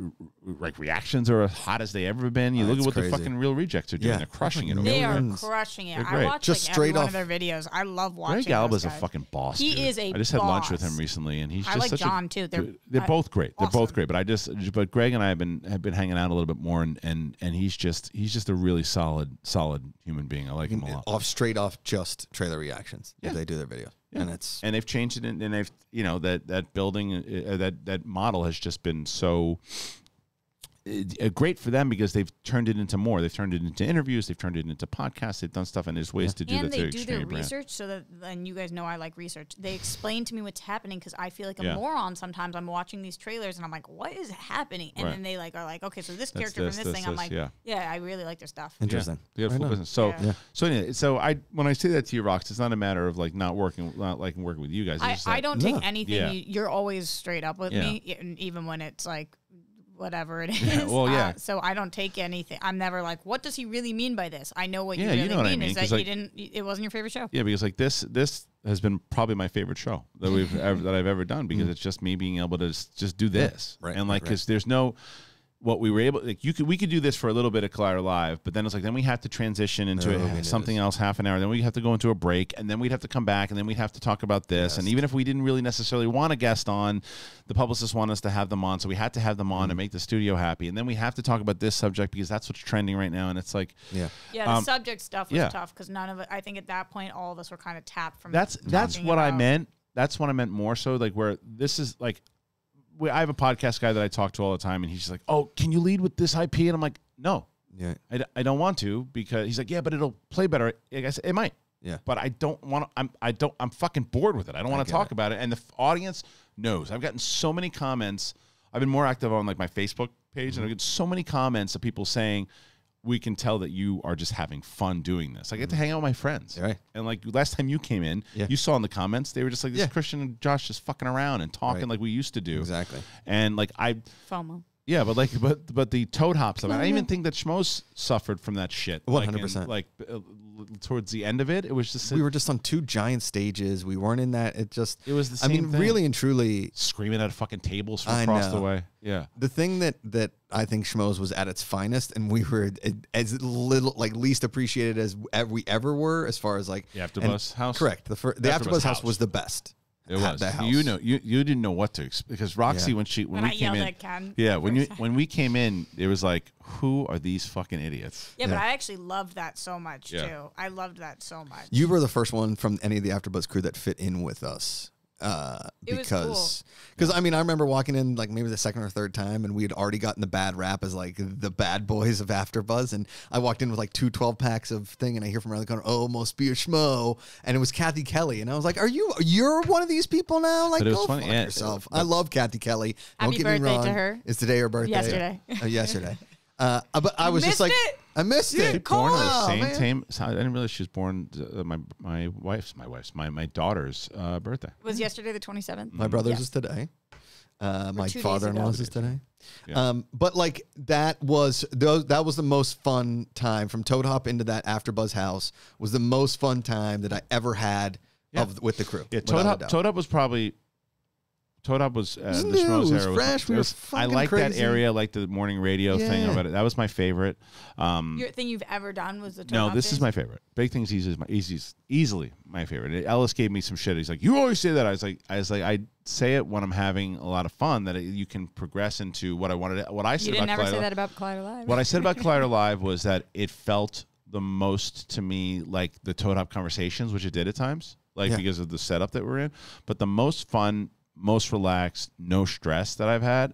like reactions are as hot as they ever been. You Oh, look at what crazy. the fucking Reel Rejects are doing. Yeah. They're crushing it. Over They are crushing it. I great. watch Just like straight every one off- of their videos. I love watching. Greg Alba's those a fucking boss. He dude. is a I just had lunch with him recently, and he's I just like such John a, too. They're they're I- both great. They're both great. But I just, but Greg and I have been have been hanging out a little bit more, and and and he's just he's just a really solid solid human being. I like him a lot. off straight off just trailer reactions. Yeah. If they do their videos, Yeah. and it's and they've changed it, and and they've you know that that building uh, that that model has just been so uh, great for them because they've turned it into more. They've turned it into interviews. They've turned it into podcasts. They've done stuff, and there's ways to do and that they do their your brand. research so that and you guys know I like research. They explain to me what's happening because I feel like a Yeah. moron sometimes. I'm watching these trailers and I'm like, what is happening? And Right. then they like are like, okay, so this That's character this, from this, this, thing. I'm like, yeah. yeah. I really like their stuff. interesting. They got Right full business. So, Yeah. Yeah. so anyway, so I when I say that to you, Rox, it's not a matter of like not working, not liking working with you guys. I, just I that- don't No. take anything. Yeah. You, you're always straight up with Yeah. me, even when it's like whatever it *laughs* is. Yeah, well, yeah. Uh, so I don't take anything. I'm never like, what does he really mean by this? I know what Yeah, you you really know what I mean, mean, is 'cause, that like- you didn't. It wasn't your favorite show. Yeah, because like this, this has been probably my favorite show that we've ever that I've ever done because it's just me being able to s- just do this, Right, And like, right, right. because there's no, what we were able like you could we could do this for a little bit of Collider Live, but then it's like then we have to transition into Oh, it- it something else half an hour. Then we have to go into a break, and then we'd have to come back, and then we'd have to talk about this. And even if we didn't really necessarily want a guest on, the publicists want us to have them on, so we had to have them on to make the studio happy. And then we have to talk about this subject because that's what's trending right now. And it's like Yeah. Yeah, the Um, subject stuff was yeah. tough because none of it. I think at that point, all of us were kind of tapped from. that's that's talking what I meant. That's what I meant more so. Like where this is like, we, I have a podcast guy that I talk to all the time, and he's just like, "Oh, can you lead with this IP?" And I'm like, "No, Yeah. I, d- I don't want to because he's like, yeah, but it'll play better. I guess it might. Yeah. But I don't want to. I'm I don't. I'm fucking bored with it. I don't want to talk it. about it. And the f- audience knows. I've gotten so many comments. I've been more active on like my Facebook page, and mm-hmm. I get so many comments of people saying, "We can tell that you are just having fun doing this." I get to mm-hmm. hang out with my friends. Right. And like last time you came in, Yeah. you saw in the comments they were just like this Yeah. Kristian and Josh just fucking around and talking Right. like we used to do. Exactly. And like I FOMO. Yeah, but like, but but the Toad Hop stuff. I even think that Schmoes suffered from that shit. 100%. Like, uh, towards the end of it, it was just We were just on two giant stages. We weren't in that. It just. It was the same. I mean, thing. really and truly, screaming at fucking tables from I across the way. Yeah, the thing that that I think Schmoes was at its finest, and we were as little like least appreciated as we ever were, as far as like the and- house. Correct. The fir- the AfterBuzz AfterBuzz house. house. was the best. It was. that house. You know, you you didn't know what to expect because Roxy Yeah. when she when, When we I came yelled in. at Ken yeah, when you time. when we came in, it was like, who are these fucking idiots? Yeah, but Yeah. I actually loved that so much Yeah. too. I loved that so much. You were the first one from any of the AfterBuzz crew that fit in with us. Uh, It was because because I mean I remember walking in like maybe the second or third time and we had already gotten the bad rap as like the bad boys of AfterBuzz and I walked in with like two 12 packs of thing and I hear from around the corner oh must be a schmo and it was Kathy Kelly and I was like are you you're one of these people now like But it was go funny, fuck yeah. yourself I love Kathy Kelly don't Happy get me birthday wrong to her. it's today her birthday Yesterday. uh, yesterday uh, but I was just like it? I missed You it born on the same man. time. I didn't realize she was born uh, my my wife's my wife's my my daughter's uh, birthday. was yesterday the twenty seventh. My brother's Yeah. is today. Uh, my father-in-law's is today. Yeah. Um, but like that was those, that was the most fun time from Toad Hop into that AfterBuzz house was the most fun time that I ever had Yeah. of with the crew. Yeah, Toad Hop. Toad Hop was probably. Toad Hop was uh, was the new, Schmoes it was era. fresh, we it were was- I like that crazy. area, like the morning radio thing about it. That was my favorite. Um, Your thing you've ever done was the Toad no, Hop this is my favorite. Big Things Easy is my easy, easily my favorite. Ellis gave me some shit. He's like, "You always say that." I was like, "I was like, I say it when I'm having a lot of fun. That it, you can progress into what I wanted. What I said You didn't about ever say that about Collider Live. what I said about Collider *laughs* Live was that it felt the most to me like the Toad Hop conversations, which it did at times, like Yeah. because of the setup that we're in. But the most fun, most relaxed, no stress that I've had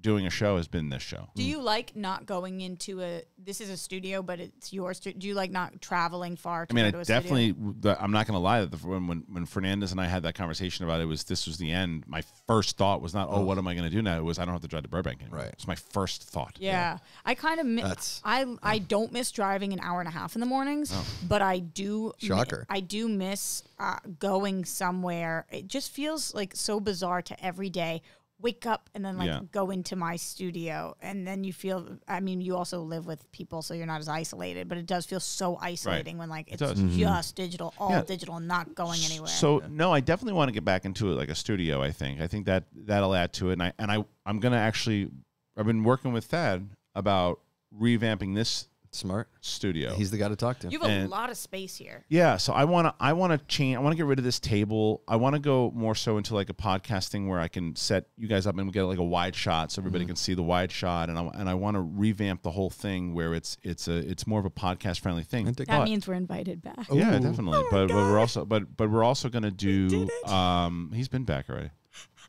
doing a show has been this show. Do you like not going into a? This is a studio, but it's your studio. Do you like not traveling far? To I mean, go I to a studio? definitely. the- I'm not going to lie. That the, when, when when Fernandez and I had that conversation about it, was this was the end. My first thought was not, oh, what am I going to do now? It was I don't have to drive to Burbank anymore. Right. It's my first thought. Yeah, I kind of mi- That's- I I don't miss driving an hour and a half in the mornings, but I do mi- Shocker. I do miss uh, going somewhere. It just feels like so bizarre to every day wake up and then like Yeah. go into my studio and then you feel I mean you also live with people so you're not as isolated, but it does feel so isolating when like it's does. Mm-hmm. just digital, all Yeah. digital, not going anywhere. So no, I definitely want to get back into it like a studio. I think I think that that'll add to it, and I and I I'm gonna actually I've been working with Thad about revamping this Smart. studio. He's the guy to talk to. you have a and- lot of space here. yeah, so I want to I want to change. I want to get rid of this table. I want to go more so into like a podcasting where I can set you guys up and we get like a wide shot so everybody can see the wide shot, and I and I want to revamp the whole thing where it's it's a it's more of a podcast friendly thing. I dig That But- means we're invited back. yeah, Ooh. definitely. but but we're also but but we're also gonna do. Um, he's been back already.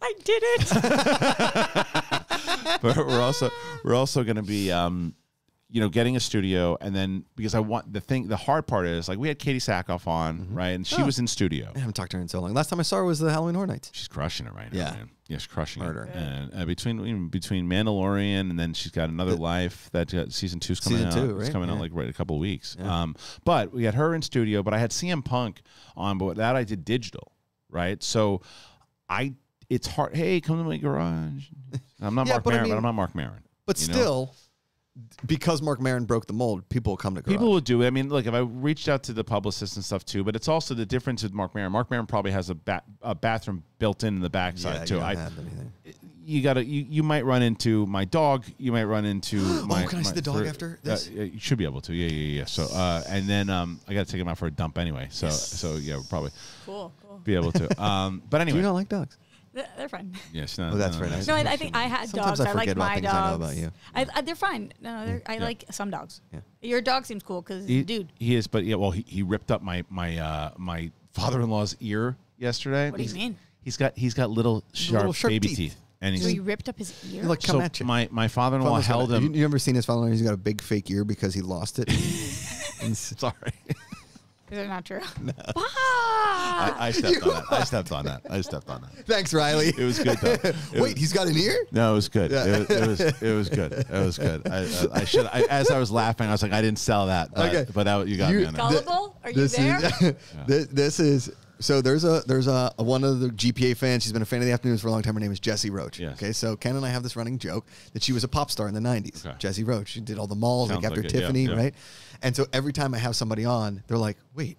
I did it. *laughs* but we're also we're also going to be um you know getting a studio and then because I want the thing the hard part is like we had Katee Sackhoff on right and she Oh. was in studio I haven't talked to her in so long. Last time I saw her was the Halloween Horror Nights. she's crushing it right now Yeah. man yeah she's crushing Murder. it and uh, between between Mandalorian and then she's got another life that uh, season two's coming Season out two, it's right? coming out like right a couple of weeks Yeah. um but we had her in studio but I had CM Punk on but that I did digital right so I it's hard hey come to my garage I'm not *laughs* Yeah, Marc I Maron but mean- I'm not Marc Maron But you know? Still, because Marc Maron broke the mold, people will come to garage. People will do it. I mean, look, if I reached out to the publicist and stuff too, but it's also the difference with Marc Maron. Marc Maron probably has a, ba- a bathroom built in in the backside yeah, too. you don't I, have anything. you gotta you, you might run into my dog. You might run into *gasps* my. Oh, can I see my- the dog for- after uh, this? yeah, you should be able to. Yeah, yeah, yeah. So uh, and then um, I gotta take him out for a dump anyway. So so yeah, we'll probably Cool. Cool. be able to. *laughs* Um, but Do anyway, you not like dogs? They're they're fine. yes, no, Oh, that's no, very nice. No, I, I think I had Sometimes dogs. I I, like my dogs. I know about you. I, I, they're fine. No, they're, I Yeah. like some dogs. Yeah. Your dog seems cool because dude. he is, but yeah, well, he, he ripped up my my uh, my father-in-law's ear yesterday. What do you He's- mean? He's got he's got little sharp, sharp baby teeth. teeth, and he's So you ripped up his ear. You're like, come so at you. my my father-in-law Father-in-law's held got him. You, you ever seen his father-in-law? He's got a big fake ear because he lost it. *laughs* *laughs* Sorry, Is it not true? *laughs* I, I stepped on that. I stepped on that. I stepped on that. Thanks, Riley. It was good though. *laughs* It Wait, was- he's got an ear? No, it was good. Yeah. It, was, it was it was good. It was good. I, I, I should. I, as I was laughing, I was like, I didn't sell that. But, Okay. but that, you got You- me on that. Gullible? Are you this there? *laughs* Is, this, this is so there's a there's a, one of the GPA fans. She's been a fan of the afternoons for a long time. Her name is Jessie Roach. Yes. Okay, so Ken and I have this running joke that she was a pop star in the '90s. Okay. Jessie Roach. She did all the malls Sounds like after like it, yeah, Tiffany, yeah. right? And so every time I have somebody on, they're like, "Wait,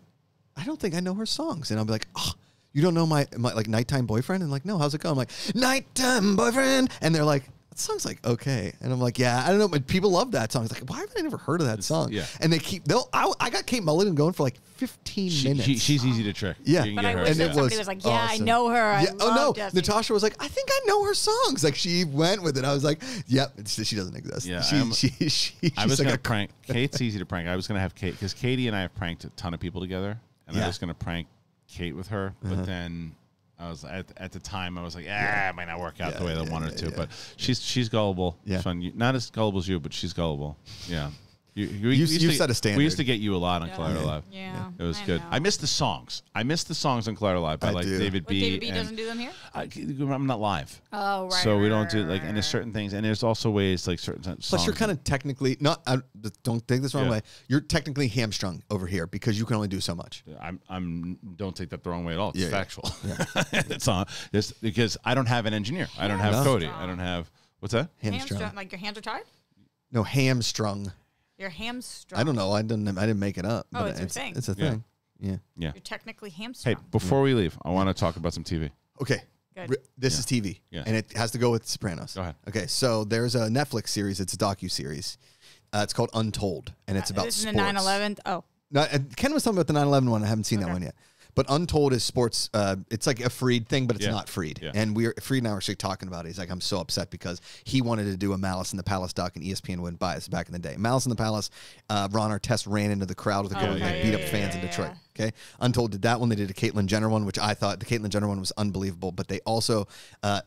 I don't think I know her songs," and I'll be like, "Oh." You don't know my, my like nighttime boyfriend? And like, no, how's it going? I'm like, nighttime boyfriend. And they're like, song's like okay. And I'm like, yeah, I don't know, but people love that song. It's like, why have I never heard of that song? yeah. And they keep they'll I, I got Kate Mulligan going for like 15 She, minutes. she, she's easy to trick. Yeah. But I her. wish And it yeah. somebody was was like, "Yeah, I know her. I yeah. Oh no, love Jessie." Natasha was like, I think I know her songs. Like she went with it. I was like, yep, it's, she doesn't exist. Yeah, she, I'm- *laughs* she, she, she's I was like gonna a- prank. Kate's easy to prank. I was gonna have Kate because Katie and I have pranked a ton of people together, and I was gonna prank Kate with her, Uh-huh. but then. I was at, at the time. I was like, ah, it might not work out the way Yeah, I wanted yeah, to. yeah. But she's she's gullible. Yeah. Not as gullible as you, but she's gullible. Yeah. You, you, we You- used you to- set a We used to get you a lot on Yeah. Collider Live. Yeah, It was I good. know. I missed the songs. I missed the songs on Collider Live by I like do. David But B. David B doesn't do them here. I, I'm not live. Oh, right. so we don't do like, and there's certain things, and there's also ways like certain songs. Plus, you're kind of technically not. I, don't take this the wrong Yeah. way. You're technically hamstrung over here because you can only do so much. I'm I'm don't take that the wrong way at all. It's Yeah, yeah. factual. *laughs* it's on this because I don't have an engineer. I don't have Cody. I don't have what's that? Hamstrung. Hamstrung. Like your hands are tied. No, hamstrung. Your hamstrung. I don't know. I didn't. I didn't make it up. Oh, but it's a thing. It's a Yeah. thing. Yeah. Yeah. You're technically hamstring. Hey, hamstrung. before we leave, I want to talk about some TV. Okay. Good. Re- This is TV, Yeah. and it has to go with Sopranos. Go ahead. Okay, so there's a Netflix series. It's a docu series. Uh, it's called Untold, and it's about this is sports. the 9/11. Oh, No, uh, Ken was talking about the 9/11 one. I haven't seen that one yet. But Untold is sports. Uh, it's like a Freed thing, but it's Yeah. not Freed. Yeah. And we're Freed and I were actually talking about it. He's like, I'm so upset because he wanted to do a Malice in the Palace doc, and ESPN wouldn't buy us back in the day. Malice in the Palace. Uh, Ron Artest ran into the crowd with a Oh, gun and okay. beat Yeah, up yeah, fans in yeah, Detroit. Yeah. Okay. Untold did that one. They did a Caitlyn Jenner one, which I thought the Caitlyn Jenner one was unbelievable. But they also uh,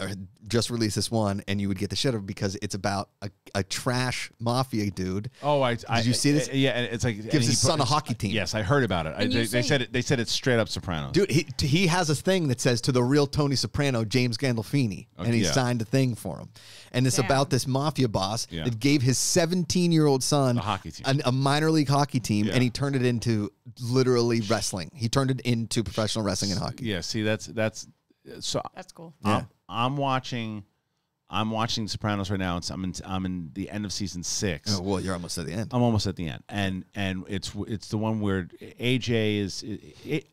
just released this one, and you would get the shit of because it's about a, a trash mafia dude. Oh, I did you see this? yeah, and it's like Gives his put- son a hockey team. Yes, I heard about it. I, they, they said it. They said it's straight up Sopranos. Dude, he, he has a thing that says to the real Tony Soprano, James Gandolfini, and he yeah. signed a thing for him. And it's Damn. about this mafia boss Yeah. that gave his 17 year old son A hockey team. an- a minor league hockey team, Yeah. and he turned it into literally wrestling. He turned it into professional wrestling and hockey. Yeah. See, that's that's so. that's cool. I'm, I'm watching. I'm watching Sopranos right now. It's, I'm in. I'm in the end of season six. Oh, well, you're almost at the end. I'm almost at the end, and and it's it's the one where AJ is. It,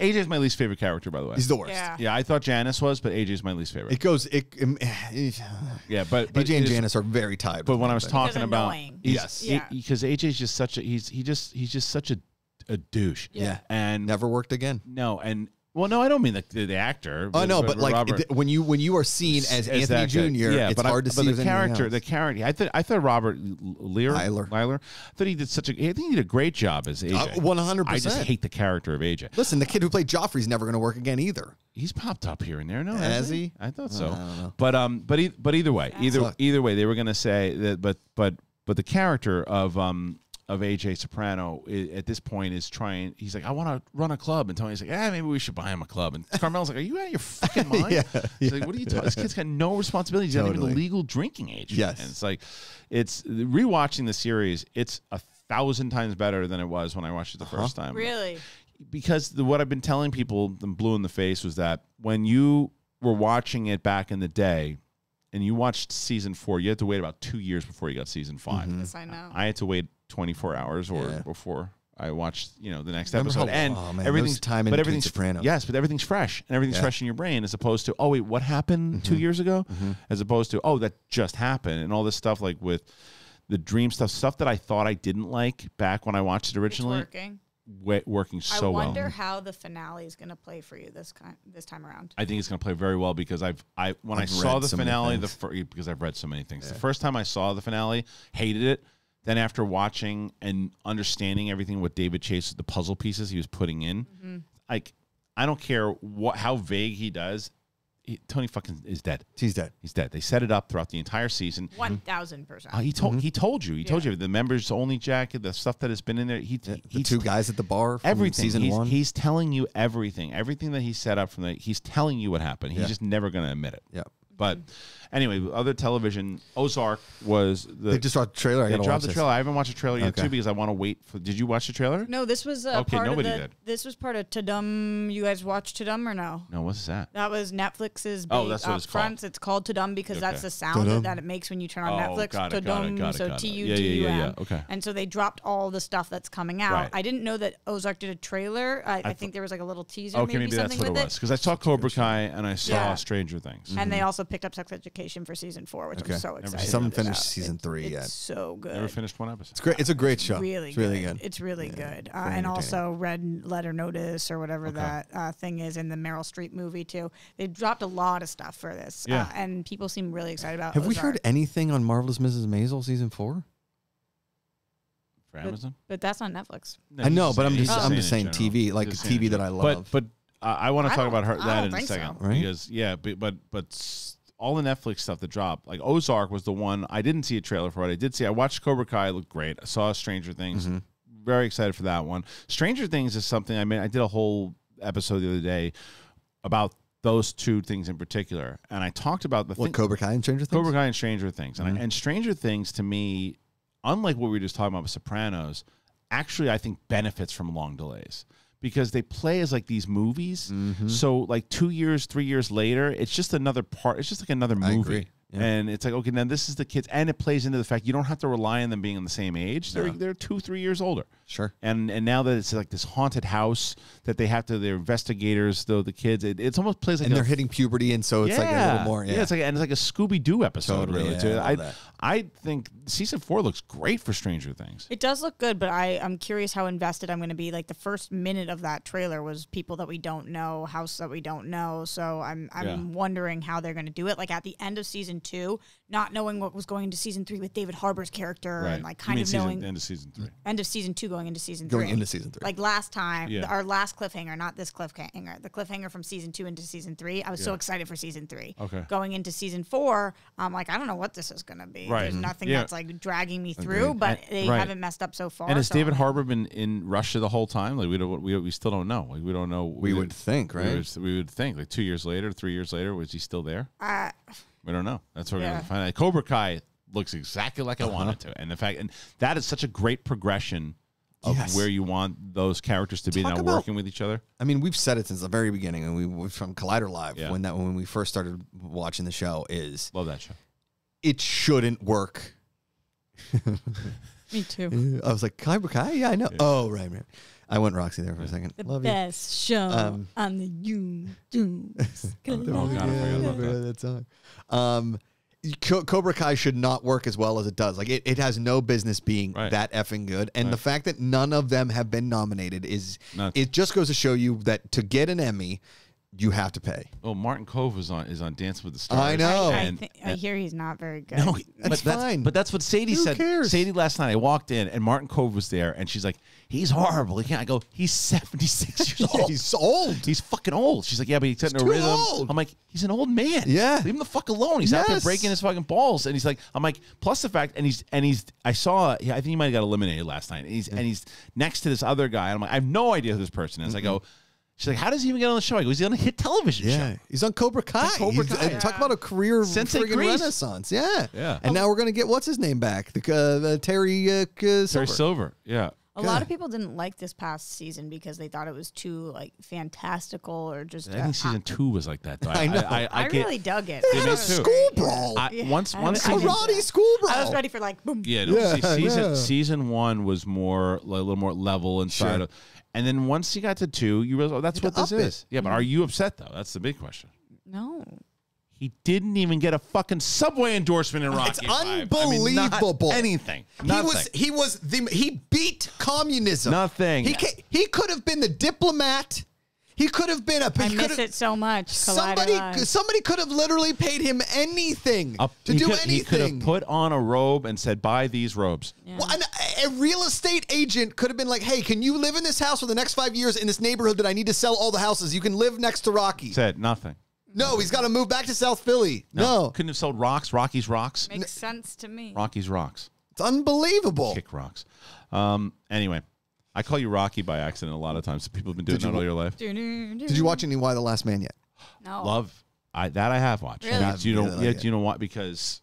AJ is my least favorite character, by the way. He's the worst. Yeah. yeah, I thought Janice was, but AJ is my least favorite. It goes, it, it, *sighs* yeah, but, but AJ and Janice are very tied. But when I was talking about, Yes. because Yeah. because AJ's just such a he's he just he's just such a a douche. Yeah. and Never worked again. no, and well, no, I don't mean the the, the actor. Oh no, but like Robert- it- when you when you are seen as Anthony that guy. Jr., yeah, it's but I- hard to but see the anything character. else. The character. I thought I thought Robert Lear Lyler. Lyler. I thought he did such a. I think he did a great job as AJ. Uh, 100%. I just hate the character of AJ. Listen, the kid who played Joffrey's never going to work again either. He's popped up here and there. No, Has has he? I thought so. I don't know. But um, but e- but either way, either Fuck. either way, they were gonna say that. But but but the character of um of AJ Soprano i- at this point is trying. He's like, I want to run a club, and Tony's like, Yeah, maybe we should buy him a club. And Carmel's like, Are you out of your fucking *laughs* mind? Yeah, He's like, What are you talking? This kid's got no responsibility. He's not even Totally. the legal drinking age. Yes. and it's like, it's rewatching the series. It's a thousand times better than it was when I watched it the Uh-huh. first time Really? because the, what I've been telling people, them blue in the face, was that when you were watching it back in the day, and you watched season four, you had to wait about two years before you got season 5 Yes, I know. I had to wait 24 hours or Yeah. before I watched you know the next Remember episode, how- and oh, man, those everything's time in but between everything's Sopranos. yes, but everything's fresh and everything's Yeah. fresh in your brain as opposed to oh wait what happened two mm-hmm. years ago, mm-hmm. as opposed to oh that just happened and all this stuff like with the dream stuff stuff that I thought I didn't like back when I watched it It's originally working. wa- working so well. I well. wonder how the finale is going to play for you this kind this time around. I think it's going to play very well because I've I when i I've saw read the so many finale the things. fir- because I've read so many things. The first time I saw the finale, hated it. Then after watching and understanding everything what David Chase the puzzle pieces he was putting in, Mm-hmm. like I don't care what how vague he does, he, Tony fucking is dead. He's dead. He's dead. They set it up throughout the entire season. One thousand percent. Uh, he told he told you. He told you the members only jacket, the stuff that has been in there. He The he two guys at the bar from everything. season he's, one. he's telling you everything. Everything that he set up from the he's telling you what happened. He's Yeah. just never going to admit it. yeah. But anyway, other television, Ozark was the They just dropped the trailer. I they gotta dropped watch the this. trailer. I haven't watched the trailer yet Okay. too because I want to wait for. Did you watch the trailer? No, this was uh, Okay, part nobody of the. did. This was part of Tudum. You guys watched Tudum or no? No, what's that? That was Netflix's big Oh, that's what up it's called. front. It's called Tudum because that's Okay. the sound Tudum. that it makes when you turn on Oh, Netflix. got it, got it, Tudum, got it, so got it. T U Yeah, D yeah, U yeah, M. Okay. And so they dropped all the stuff that's coming out. Right. I didn't know that Ozark did a trailer. I, I, think there was like a little teaser, Okay, maybe, maybe that's something what it with was because I saw Cobra Kai and I saw Yeah. Stranger Things. And they also picked up Sex Education for season four, which Okay. I'm so Never excited. seen Some about. finished season It's- three it's yet. so good. Never finished one episode. It's great. It's a great show. Really it's really good. good. It's really good. Uh, and also Red Letter Notice or whatever that uh, thing is in the Meryl Streep movie too. They dropped a lot of stuff for this. Yeah. Uh, and people seem really excited about it. Have we heard anything on Marvelous Mrs. Maisel season four? For Amazon. But that's on Netflix. No, I know, but I'm just I'm just saying. TV, like He's TV that I love. But but uh, I want to talk about her that in a think so. second Right? because yeah, but but but s- all the Netflix stuff that dropped, like Ozark was the one I didn't see a trailer for it. I did see. I watched Cobra Kai. It looked great. I saw Stranger Things. Mm-hmm. Very excited for that one. Stranger Things is something I mean. I did a whole episode the other day about those two things in particular, and I talked about the what thing, Cobra Kai and Stranger Things? Cobra Kai and Stranger Things. Mm-hmm. And, I, and Stranger Things to me, unlike what we were just talking about with Sopranos, actually I think benefits from long delays because they play as like these movies. Mm-hmm. So like two years, three years later, it's just another part. It's just like another movie. Yeah. And it's like okay, now this is the kids, and it plays into the fact you don't have to rely on them being on the same age. They're Yeah. they're two, three years older. Sure. And and now that it's like this haunted house that they have to, they're investigators, though the kids, it, it's almost plays like And a they're hitting puberty, and so it's like a little more. Yeah, it's like and it's like a Scooby Doo episode. Totally, really, yeah, too. I I. I think season four looks great for Stranger Things. It does look good, but I, I'm curious how invested I'm going to be. Like the first minute of that trailer was people that we don't know, house that we don't know. So I'm I'm Yeah. wondering how they're going to do it. Like at the end of season two, not knowing what was going into season three with David Harbour's character, and like You kind mean of season, knowing end of season three. end of season two going into season three, going three. into season three. like last time, Yeah. our last cliffhanger, not this cliffhanger, the cliffhanger from season two into season three. I was so excited for season three. Okay. Going into season four, I'm like, I don't know what this is going to be. Right. There's Mhm. nothing Yeah. that's like dragging me through, Agreed. but And- they right. haven't messed up so far. And has so David Harbour been in Russia the whole time? Like we don't, we, we still don't know. Like we don't know. we would think, we right? would, we would think like two years later, three years later, was he still there? Uh, We don't know. That's what we're Yeah. gonna find out. Cobra Kai looks exactly like I uh-huh. wanted to, and the fact and that is such a great progression of Yes. where you want those characters to be Talk now about- working with each other. I mean, we've said it since the very beginning, and we we- from Collider Live Yeah. when that when we first started watching the show is Love that show. it shouldn't work. me too. *laughs* I was like Cobra Kai, yeah, I know. Oh, right, right. I went Roxy there for a second. The Love you. best show Um, on the YouTube. Oh, God, I forgot that. that song. Um, Co- Cobra Kai should not work as well as it does. Like it, it has no business being Right. that effing good. And the fact that none of them have been nominated is Nuts. it just goes to show you that to get an Emmy, you have to pay. Oh, Martin Kove is on is on Dance with the Stars. I know. I, And- thi- I hear he's not very good. No, That's but fine. but that's what Sadie Who said. cares? Sadie last night. I walked in and Martin Kove was there, and she's like, "He's horrible." He can't. I go, "He's seventy six *laughs* years old. He's old. He's fucking old." She's like, "Yeah, but he's setting a too rhythm." old. I'm like, "He's an old man. Yeah. leave him the fuck alone. He's out there Yes. breaking his fucking balls." And he's like, "I'm like." Plus the fact, and he's and he's. I saw. yeah, I think he might have got eliminated last night. And he's and he's next to this other guy. And I'm like, I have no idea who this person is. I go. She's like, "How does he even get on the show?" I go, "He's on a hit television Yeah, show." he's on Cobra Kai. Cobra He's- Kai. uh, Talk about a career Sensei friggin' Kreese. renaissance. Yeah, Yeah. And now we're gonna get what's his name back? The uh, the Terry uh, K- Terry Silver. Silver. Yeah. A lot of people didn't like this past season because they thought it was too like fantastical or just. I uh, think season two was like that. Though. *laughs* I know. I, I, get, really dug it. Yeah, I me was. School brawl. I, Yeah, once I once was- I season, Karate school brawl. I was ready for like boom. yeah, no, Yeah, see, season yeah. season one was more like, a little more level inside Sure. of, and then once you got to two, you realize oh, that's You what this is. up it. is. Yeah, but are you upset though? That's the big question. No. He didn't even get a fucking subway endorsement in Rocky. It's V. I mean, not unbelievable. anything. He Nothing. was he was the he beat communism. Nothing. He ca- he could have been the diplomat. He could have been a. I miss it so much. Somebody somebody could have literally paid him anything A- to do could, He could have put on a robe and said, "Buy these robes." Yeah. Well, an- a real estate agent could have been like, "Hey, can you live in this house for the next five years in this neighborhood that I need to sell all the houses? You can live next to Rocky." Said nothing. No, he's got to move back to South Philly. No, couldn't have sold rocks. Rocky's rocks. Makes sense to me. Rocky's rocks. it's unbelievable. Kick rocks. Um. Anyway, I call you Rocky by accident a lot of times. People have been doing Did you that all your life. Did Did you watch any Y the Last Man yet? No. Love. I that I have watched. Really? Yeah, do you know? Yeah, I like yeah, do you know what? Because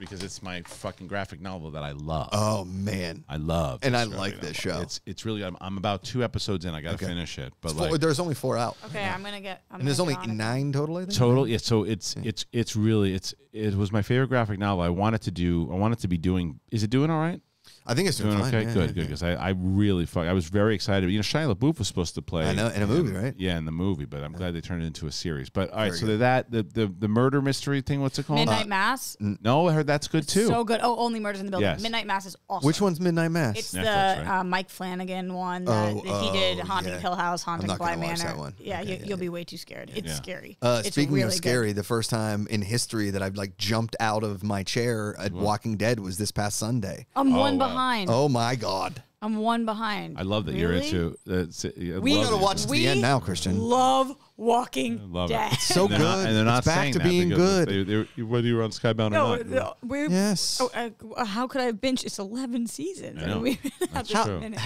because it's my fucking graphic novel that I love. Oh man, I love. And I like this novel. show. It's it's really. I'm, I'm about two episodes in. I got to Okay. finish it, but Four- like there's only four out, Okay, I'm gonna get. I'm and there's gonna only get on it. nine total. I think. total. Yeah. So it's it's it's really it's it was my favorite graphic novel. I wanted to do. I wanted to be doing. Is it doing all right? I think it's doing, Doing fine. okay. yeah, good. yeah, good. yeah. Because I I really fuck. I was very excited. You know, Shia LaBeouf was supposed to play. I know in a movie, right? Yeah, in the movie, but I'm glad they turned it into a series. But all right, Very so good. that the, the the murder mystery thing. What's it called? Midnight Mass. No, I heard that's good too. So good. Oh, only murders in the building. Yes. Midnight Mass is awesome. Which one's Midnight Mass? It's Netflix, the right? uh, Mike Flanagan one that, Oh, that he did, oh, Haunting yeah. Hill House, Haunting not of Bly gonna watch Manor. that one. Yeah, Okay, you, yeah, you'll be way too scared. It's scary. Uh, it's speaking really of scary, the first time in history that I've like jumped out of my chair at Walking Dead was this past Sunday. I'm one wow. Behind. Oh my god! I'm one behind. I love that you're Really? into. Uh, We gotta watch to the end now, Kristian. Love Walking Love Dead. it. So And they're not- good. and they're not It's back to that being good. They, they, whether you're on Skybound No, or not. no, we Yes. Oh, uh, how could I have binge? It's 11 seasons. I know. we've That's true. minute.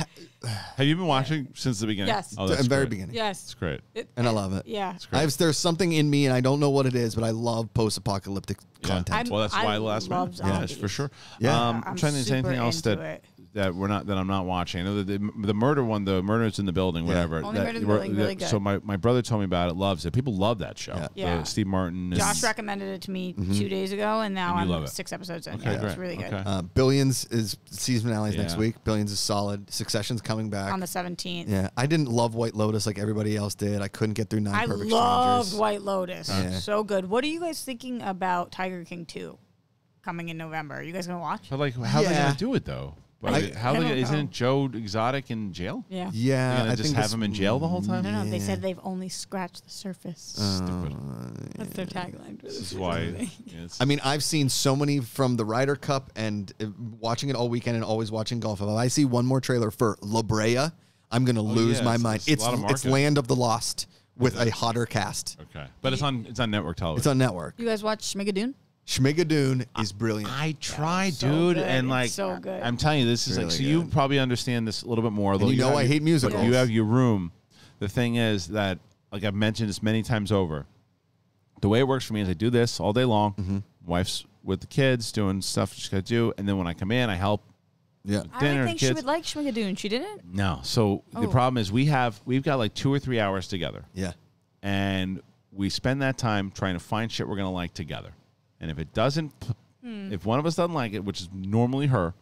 Have you been watching since the beginning? Yes. Oh, the very great. beginning. Yes. It's great. It- And I love it. Yeah. great. I've, there's something in me, and I don't know what it is, but I love post-apocalyptic Yeah. content. I'm- well, that's why the last one. love Yes, zombies. for sure. Yeah. Um, I'm, I'm trying to think anything else into that it. That we're not that I'm not watching. I know the, the murder one, the murders in the building, whatever. Only that- Murder in the we're- Building, really good. So my, my brother told me about it. Loves it. People love that show. Yeah. Yeah. The Steve Martin. And, Josh recommended it to me two days ago, and now And you I'm love it. six episodes in. Okay, yeah, great. it's really good. Okay. uh, Billions is season finale is next Yeah. week. Billions is solid. Succession's coming back. On the 17th. yeah, I didn't love White Lotus like everybody else did. I couldn't get through Nine I Perfect loved Strangers. White Lotus. Yeah. So good. What are you guys thinking about Tiger King 2 coming in November? Are you guys going to watch? But like, how are they Yeah. gonna do it though? But I- how they, isn't Joe Exotic in jail? Yeah. Yeah, They're I just think have him in jail the whole time. No, no, they said they've only scratched the surface. Stupid. That's their tagline. For This is why. yeah, I mean, I've seen so many from the Ryder Cup and uh, watching it all weekend and always watching golf. If I see one more trailer for La Brea, I'm gonna lose Oh, yeah, my it's- mind. it's It's it's. Land of the Lost with a hotter cast. okay, but it's on it's on network television. It's on network. You guys watch Schmigadoon? Schmigadoon is brilliant. I try, so dude, good. and It's like so good. I'm telling you, this is like Really so you good. probably understand this a little bit more. Though you know have I your- hate musicals. but You have your room. The thing is that, like I've mentioned this many times over, the way it works for me is I do this all day long. Mm-hmm. Wife's with the kids doing stuff she's got to do, and then when I come in, I help yeah. I dinner would and think she would like Schmigadoon. She didn't? No, so the Oh. problem is we have we've got like two or three hours together. Yeah. and we spend that time trying to find shit we're gonna like together. And if it doesn't, p- if one of us doesn't like it, which is normally her,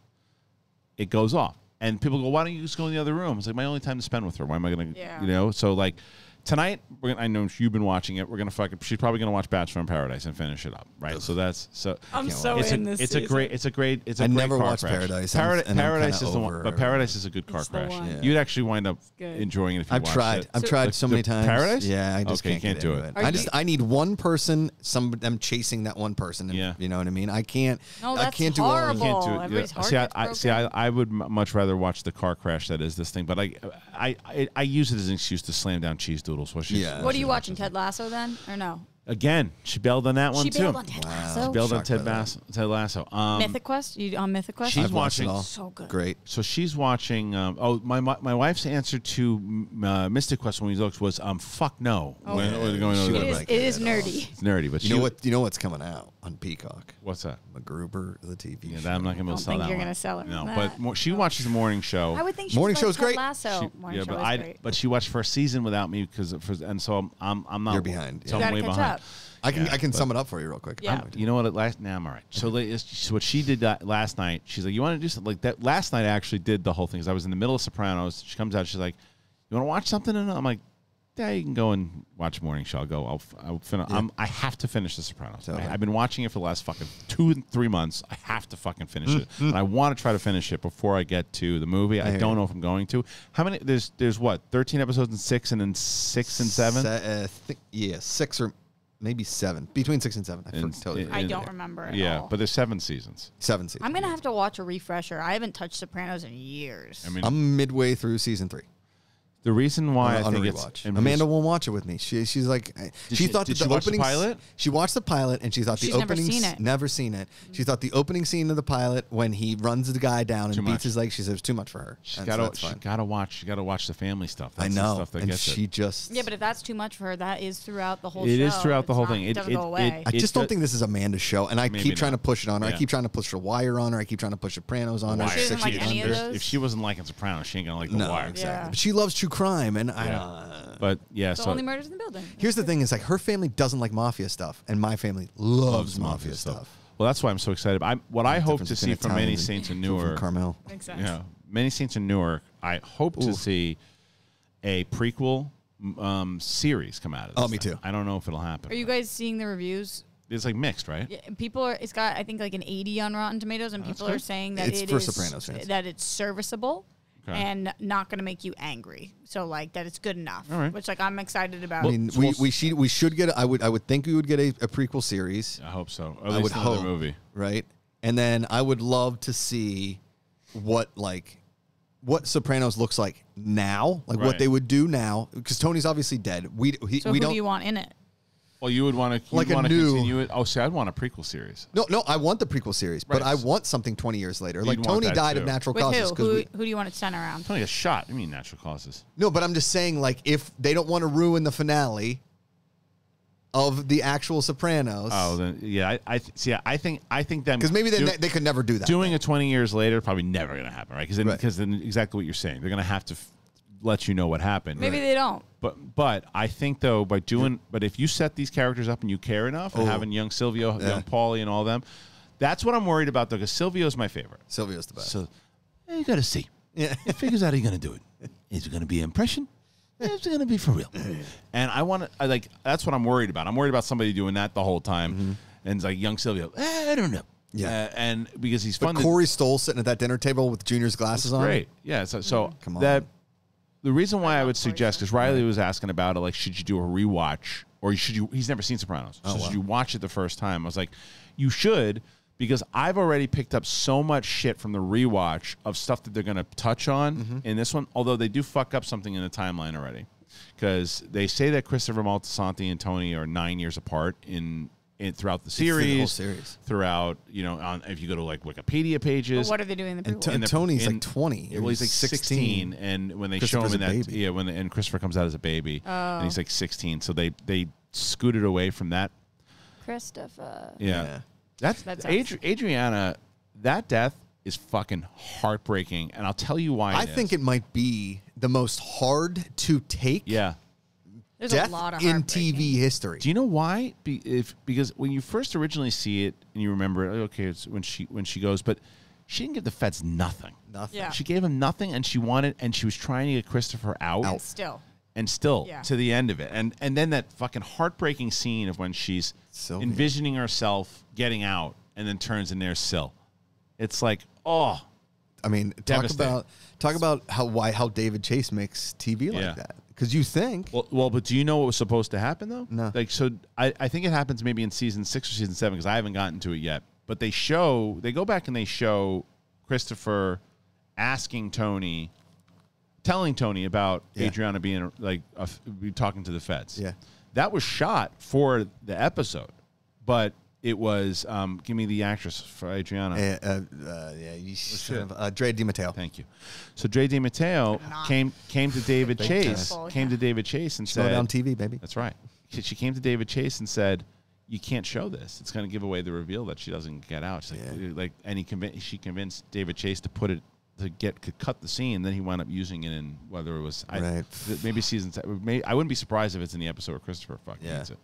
it goes off. And people go, "Why don't you just go in the other room?" It's like my only time to spend with her. Why am I gonna, Yeah. you know? So like tonight, we're gonna, I know you've been watching it. We're gonna fucking. She's probably gonna watch Bachelor in Paradise and finish it up, right? So that's so. I'm so it's in a, this it's a great it's a great it's a I great never car watched crash. Paradise. I'm- Parad- and Paradise is the one, but Paradise is a good car crash. Yeah. You'd actually wind up enjoying it if you I've watched tried. it. I've So- tried so the many times. Paradise? Yeah, I just Okay, can't, can't get do into it. I Are just I need one person, some them chasing that one person. And, Yeah. You know what I mean? I can't. No, I that's can't do all of horrible. it. can't do it. Everybody's Yeah. See, I, I see. I, would much rather watch the car crash that is this thing, but I, I, I, I use it as an excuse to slam down cheese doodles. While she's, Yeah. while What are she's you watching? watching Ted Lasso then? Or no? Again, she bailed on that one She too. bailed on Ted Lasso. She bailed on Shocked Ted, by that. Bass, Ted Lasso. Um, Mythic Quest? You on Mythic Quest? She's I've watched it watching- all. so good. Great. so she's watching. Um, oh, my, my my wife's answer to mm, uh, Mythic Quest when we looked was um, fuck no. Oh. When- Yeah, when going she over It would've there. is, like it is it at all. nerdy. It's nerdy, but You she know what? You know what's coming out on Peacock. What's that? MacGruber, the TV Yeah, show. that I'm not gonna be able Don't to sell think that you're one. gonna sell it No, but that. more, she watches the morning show. I would think she Morning was show's like great. Lasso. She- Morning yeah, show but is I great. but she watched first season without me because for, and so I'm I'm, I'm not You're behind, So yeah. I'm way catch behind. up. I can Yeah, I can sum it up for you real quick. Yeah. You know what? It last now I'm all right. So, so what she did that last night. She's like, "You want to do something like that?" Last night I actually did the whole thing because I was in the middle of Sopranos. She comes out. She's like, "You want to watch something?" And I'm like, "Yeah, you can go and watch morning show. I'll go. I'll, f- I'll finish. I'm, I have to finish the Sopranos. Totally. I, have been watching it for the last fucking two, three months. I have to fucking finish it, *laughs* and I want to try to finish it before I get to the movie. I, hear don't you. know if I'm going to. How many? There's there's what? 13 episodes and six, and then six and seven. Se- uh, thi- yeah, six or maybe seven. Between six and seven. I And- for- totally. and- I don't remember at Yeah, all. but there's seven seasons. seven seasons. I'm gonna have to watch a refresher. I haven't touched Sopranos in years. I mean, I'm midway through season three. The reason why I on a think it's rewatch. and Amanda won't watch it with me. She she's like uh, she, she- thought did that she the watch the opening pilot? She watched the pilot and she thought She's the never opening seen s- it. never seen it. She thought the opening scene of the pilot when he runs the guy down and Too beats much. his leg. She says it was too much for her. She's And gotta that's she fine. got to watch. She got to watch the family stuff. I That's the know, stuff that and gets she it. just yeah, but if that's too much for her, that is throughout the whole It show. is throughout the It's whole not- thing. It, It- doesn't it- go away. I it just don't does- think this is Amanda's show, and I Maybe keep trying not. to push it on her. Yeah. I keep trying to push The Wire on her. I keep trying to push Sopranos on her. Wire. She doesn't Six like Feet any of Under. those? If she wasn't liking Sopranos, she ain't gonna like The No, Wire. exactly. Yeah. But she loves true crime, and I. Uh, But yeah, the so only murders in the building. here's the thing: is like her family doesn't like mafia stuff, and my family loves, mafia, stuff. Well, that's why I'm so excited. I what I hope to see from Italian Many and- Saints in from Newark. Carmel. Makes sense. Yeah, Many Saints in Newark. I hope to see a prequel um, series come out of this. Oh, me thing. too. I don't know if it'll happen. Are you guys seeing the reviews? It's like mixed, right? Yeah, people are. It's got I think like an 80 on Rotten Tomatoes, and people are saying that It's it for is- Sopranos fans. that it's serviceable. Okay. And not going to make you angry, so like that it's good enough. All right. Which like I'm excited about. I mean, we, we'll we s- should we should get. I would I would think we would get a, a prequel series, I hope so. Or at I least would another hope. movie. right? And then I would love to see what like what Sopranos looks like now, like Right. what they would do now, because Tony's obviously dead. We he, so we who don't. do you want in it? Well, you would want to Like a want to new- continue it. Oh, see, I'd want a prequel series. no, no, I want the prequel series, but Right. I want something twenty years later. You'd Like want Tony that died too. of natural With causes. who? 'cause Who, we- who do you want to center around? Tony got shot. I mean, natural causes. no, but I'm just saying, like, if they don't want to ruin the finale of the actual Sopranos, Oh, then yeah. I, I th- see. I think I think them because maybe they, do- they could never do that. doing it 20 years later probably never going to happen, right? Because then, Right. because then exactly what you're saying, they're going to have to f- let you know what happened. Maybe they don't. But but I think though by doing but if you set these characters up and you care enough and Oh. having young Silvio, Yeah. young Paulie, and all them, that's what I'm worried about though. Because Silvio's my favorite. Silvio's the best. So eh, you got to see. yeah. It figures out he's going to do it. *laughs* Is it going to be impression? Is it going to be for real? *laughs* And I want to I like that's what I'm worried about. I'm worried about somebody doing that the whole time, and it's like young Silvio. Eh, I don't know. Mm-hmm. Yeah. Uh, and because he's But fun. to- Corey Stoll sitting at that dinner table with Junior's glasses on. Great. Yeah. So, so Mm-hmm. Come on. that the reason why I, would suggest because Riley was asking about it, like, should you do a rewatch or should you? He's never seen Sopranos, so Oh, wow. should you watch it the first time? I was like, you should because I've already picked up so much shit from the rewatch of stuff that they're going to touch on Mm-hmm. in this one. Although they do fuck up something in the timeline already, because they say that Christopher Moltisanti and Tony are nine years apart in. In, throughout the through the series, whole series. throughout you know, on, if you go to like Wikipedia pages, But what are they doing in the And prequel? to- in the- Tony's in- like 20. Well, he's like 16, 16. and when they show him in that, baby. yeah, when the, and Christopher comes out as a baby, oh. and Oh. he's like 16, so they they scooted away from that. Christopher. Yeah, Yeah. that's That Adri- Adriana. That death is fucking heartbreaking, and I'll tell you why. I it is. think it might be the most hard to take Yeah. There's death a lot of in. TV history. Do you know why? Be, if because when you first originally see it and you remember, it, okay, it's when she when she goes, but she didn't give the feds nothing. Nothing. Yeah. She gave him nothing, and she wanted, and she was trying to get Christopher out. And still. and still Yeah. to the end of it. And and then that fucking heartbreaking scene of when she's Silvio. envisioning herself getting out and then turns and there's Sil. It's like, oh, I mean, talk about talk about how why how David Chase makes TV like Yeah. that. Because you think well, well, but do you know what was supposed to happen though? No. Like, so I, I think it happens maybe in season six or season seven because I haven't gotten to it yet. But they show, they go back and they show Christopher asking Tony, telling Tony about Yeah. Adriana being like a, talking to the feds. Yeah. that was shot for the episode, but it was um, give me the actress for Adriana. uh, uh, uh, yeah, you should have uh, Dre de Matteo. Thank you. So Dre de Matteo Not. came came to David Chase Careful, came yeah. to David Chase and Slow said, down TV, baby. "That's right." She she came to David Chase and said, you can't show this. It's going to give away the reveal that she doesn't get out. She's like, Yeah. like, and he convinced she convinced David Chase to put it to get could cut the scene. Then he wound up using it in whether it was I, Right. th- maybe season. se- May, I wouldn't be surprised if it's in the episode where Christopher fucking Yeah. eats it.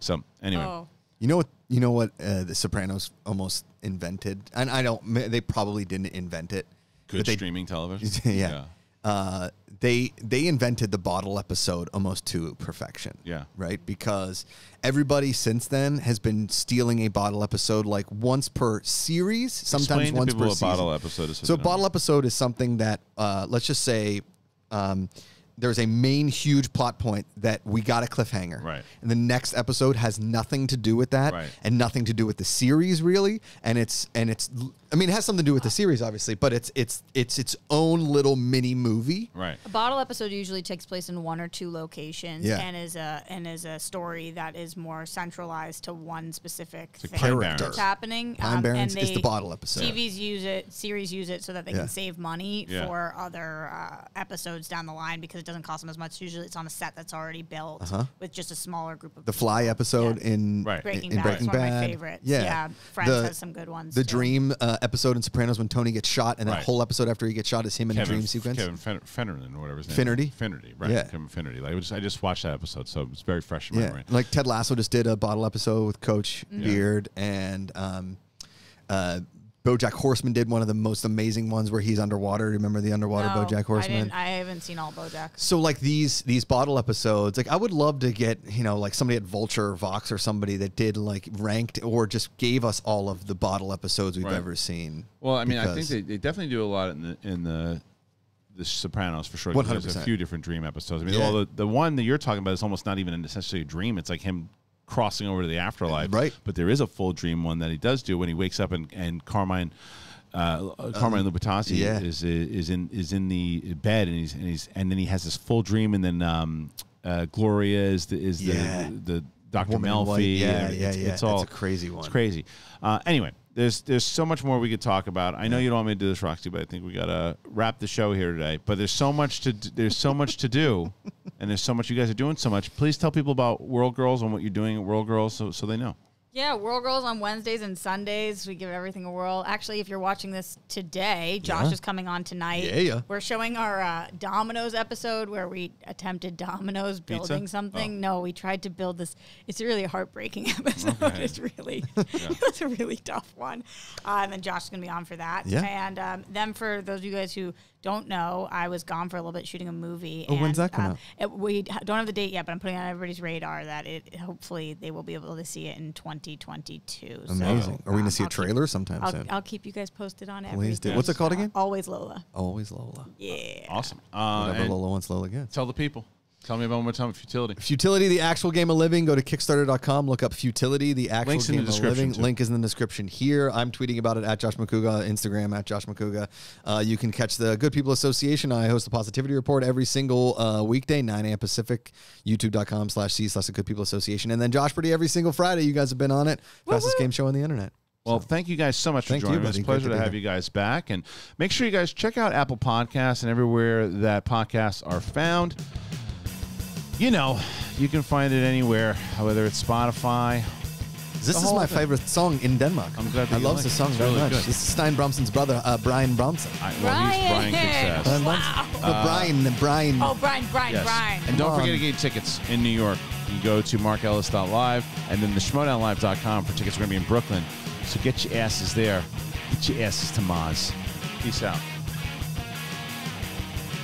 So anyway, Oh. You know what? You know what? Uh, the Sopranos almost invented, and I don't. They probably didn't invent it. good they, streaming television. *laughs* yeah. Uh, they they invented the bottle episode almost to perfection. Yeah. Right? Because everybody since then has been stealing a bottle episode like once per series, sometimes Explain once per bottle episode is. So a bottle episode is something that uh, let's just say um, there's a main huge plot point that we got a cliffhanger. Right. And the next episode has nothing to do with that Right. and nothing to do with the series really. And it's and it's I mean it has something to do with the series obviously, but it's it's it's its own little mini movie. right. A bottle episode usually takes place in one or two locations Yeah. and is a and is a story that is more centralized to one specific like thing Pine Barrens. that's happening. Pine um, Barrens and is the bottle episode. TVs use it, series use it so that they Yeah. can save money Yeah. for other uh, episodes down the line because it doesn't cost them as much. Usually, it's on a set that's already built with just a smaller group of Uh-huh. The Fly episode Yeah. in Right. Breaking in Bad Breaking is one of my Bad. favorites. Yeah, Yeah, Friends The- has some good ones. The too. dream uh, episode in Sopranos when Tony gets shot, and that Right. whole episode after he gets shot is him in a dream sequence. Kevin Fen- or whatever his name. Finnerty? Is. Finnerty, right? Yeah. Kevin Finnerty. Like I just, I just watched that episode, so it's very fresh in my Yeah, like Ted Lasso just did a bottle episode with Coach Beard, and um, uh, BoJack Horseman did one of the most amazing ones where he's underwater. Remember the underwater No, BoJack Horseman? didn't, I haven't seen all BoJack. so like these these bottle episodes, like I would love to get you know like somebody at Vulture or Vox or somebody that did like ranked or just gave us all of the bottle episodes we've Right. ever seen. Well, I mean, I think they, they definitely do a lot in the in the the Sopranos for sure. A 100%. few different dream episodes. I mean, Yeah. well, the, the one that you're talking about is almost not even necessarily a dream. It's like him crossing over to the afterlife. Right. But there is a full dream one that he does do when he wakes up and, and Carmine. Uh, Carmine Lupertazzi yeah. is is in is in the bed and he's and he's and then he has this full dream and then um, uh, Gloria is the is Yeah. the the Dr. Woman Melfi. White. Yeah, yeah, it's, yeah. It's all That's a crazy one. It's crazy. Uh, anyway, there's there's so much more we could talk about. I know you don't want me to do this, Roxy, but I think we gotta wrap the show here today. But there's so much to d- there's so much to do, *laughs* and there's so much you guys are doing so much. Please tell people about World Girls and what you're doing at World Girls, so so they know. Yeah, World Girls on Wednesdays and Sundays. We give everything a whirl. Actually, if you're watching this today, Josh Yeah. is coming on tonight. Yeah, yeah. We're showing our uh, Dominoes episode where we attempted Dominoes building Pizza? something. Oh. No, we tried to build this. It's really a heartbreaking *laughs* episode. Okay. It's really, *laughs* *laughs* it's a really tough one. Uh, and then Josh is going to be on for that. Yeah. And um, then for those of you guys who don't know, I was gone for a little bit shooting a movie. Oh, when's that come uh, out? it- we don't have the date yet, but I'm putting it on everybody's radar that it hopefully they will be able to see it in 2022. So, Amazing. Are we um, gonna see a I'll keep- trailer sometime I'll, soon? I'll keep you guys posted on it. Please do. What's it called again? Always Lola. Always Lola. Yeah. Awesome. Uh, Whatever Lola wants, Lola gets. tell the people. Tell me about one more time futility. Futility, the actual game of living. Go to Kickstarter.com. Look up Futility, the actual Links in the game of living. too. Link is in the description here. I'm tweeting about it at Josh Macuga, Instagram at Josh Macuga. Uh, you can catch the Good People Association. I host the Positivity Report every single uh, weekday, 9 a.m. Pacific. YouTube.com slash C slash the Good People Association. And then Josh Pretty every single Friday. You guys have been on it. Fastest game show on the internet. Well, thank you guys so much Thank for joining me. It's a pleasure to to have here. you guys back. And make sure you guys check out Apple Podcasts and everywhere that podcasts are found. You know, you can find it anywhere, whether it's Spotify. This is whole my thing. favorite song in Denmark. I'm glad that I you love like this song It's very really much. good. This is Stein Bromson's brother, uh, Brian Bromson. I, well, he's Brian Brian. Kinsas. Brian Bromson. Uh, Brian, Brian. Oh, Brian, Brian, Yes. Brian. And don't forget to get tickets in New York. You go to markellis.live and then the schmodownlive.com for tickets. We're going to be in Brooklyn. So get your asses there. Get your asses to Maz. Peace out.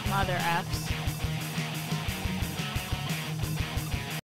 Mother F's.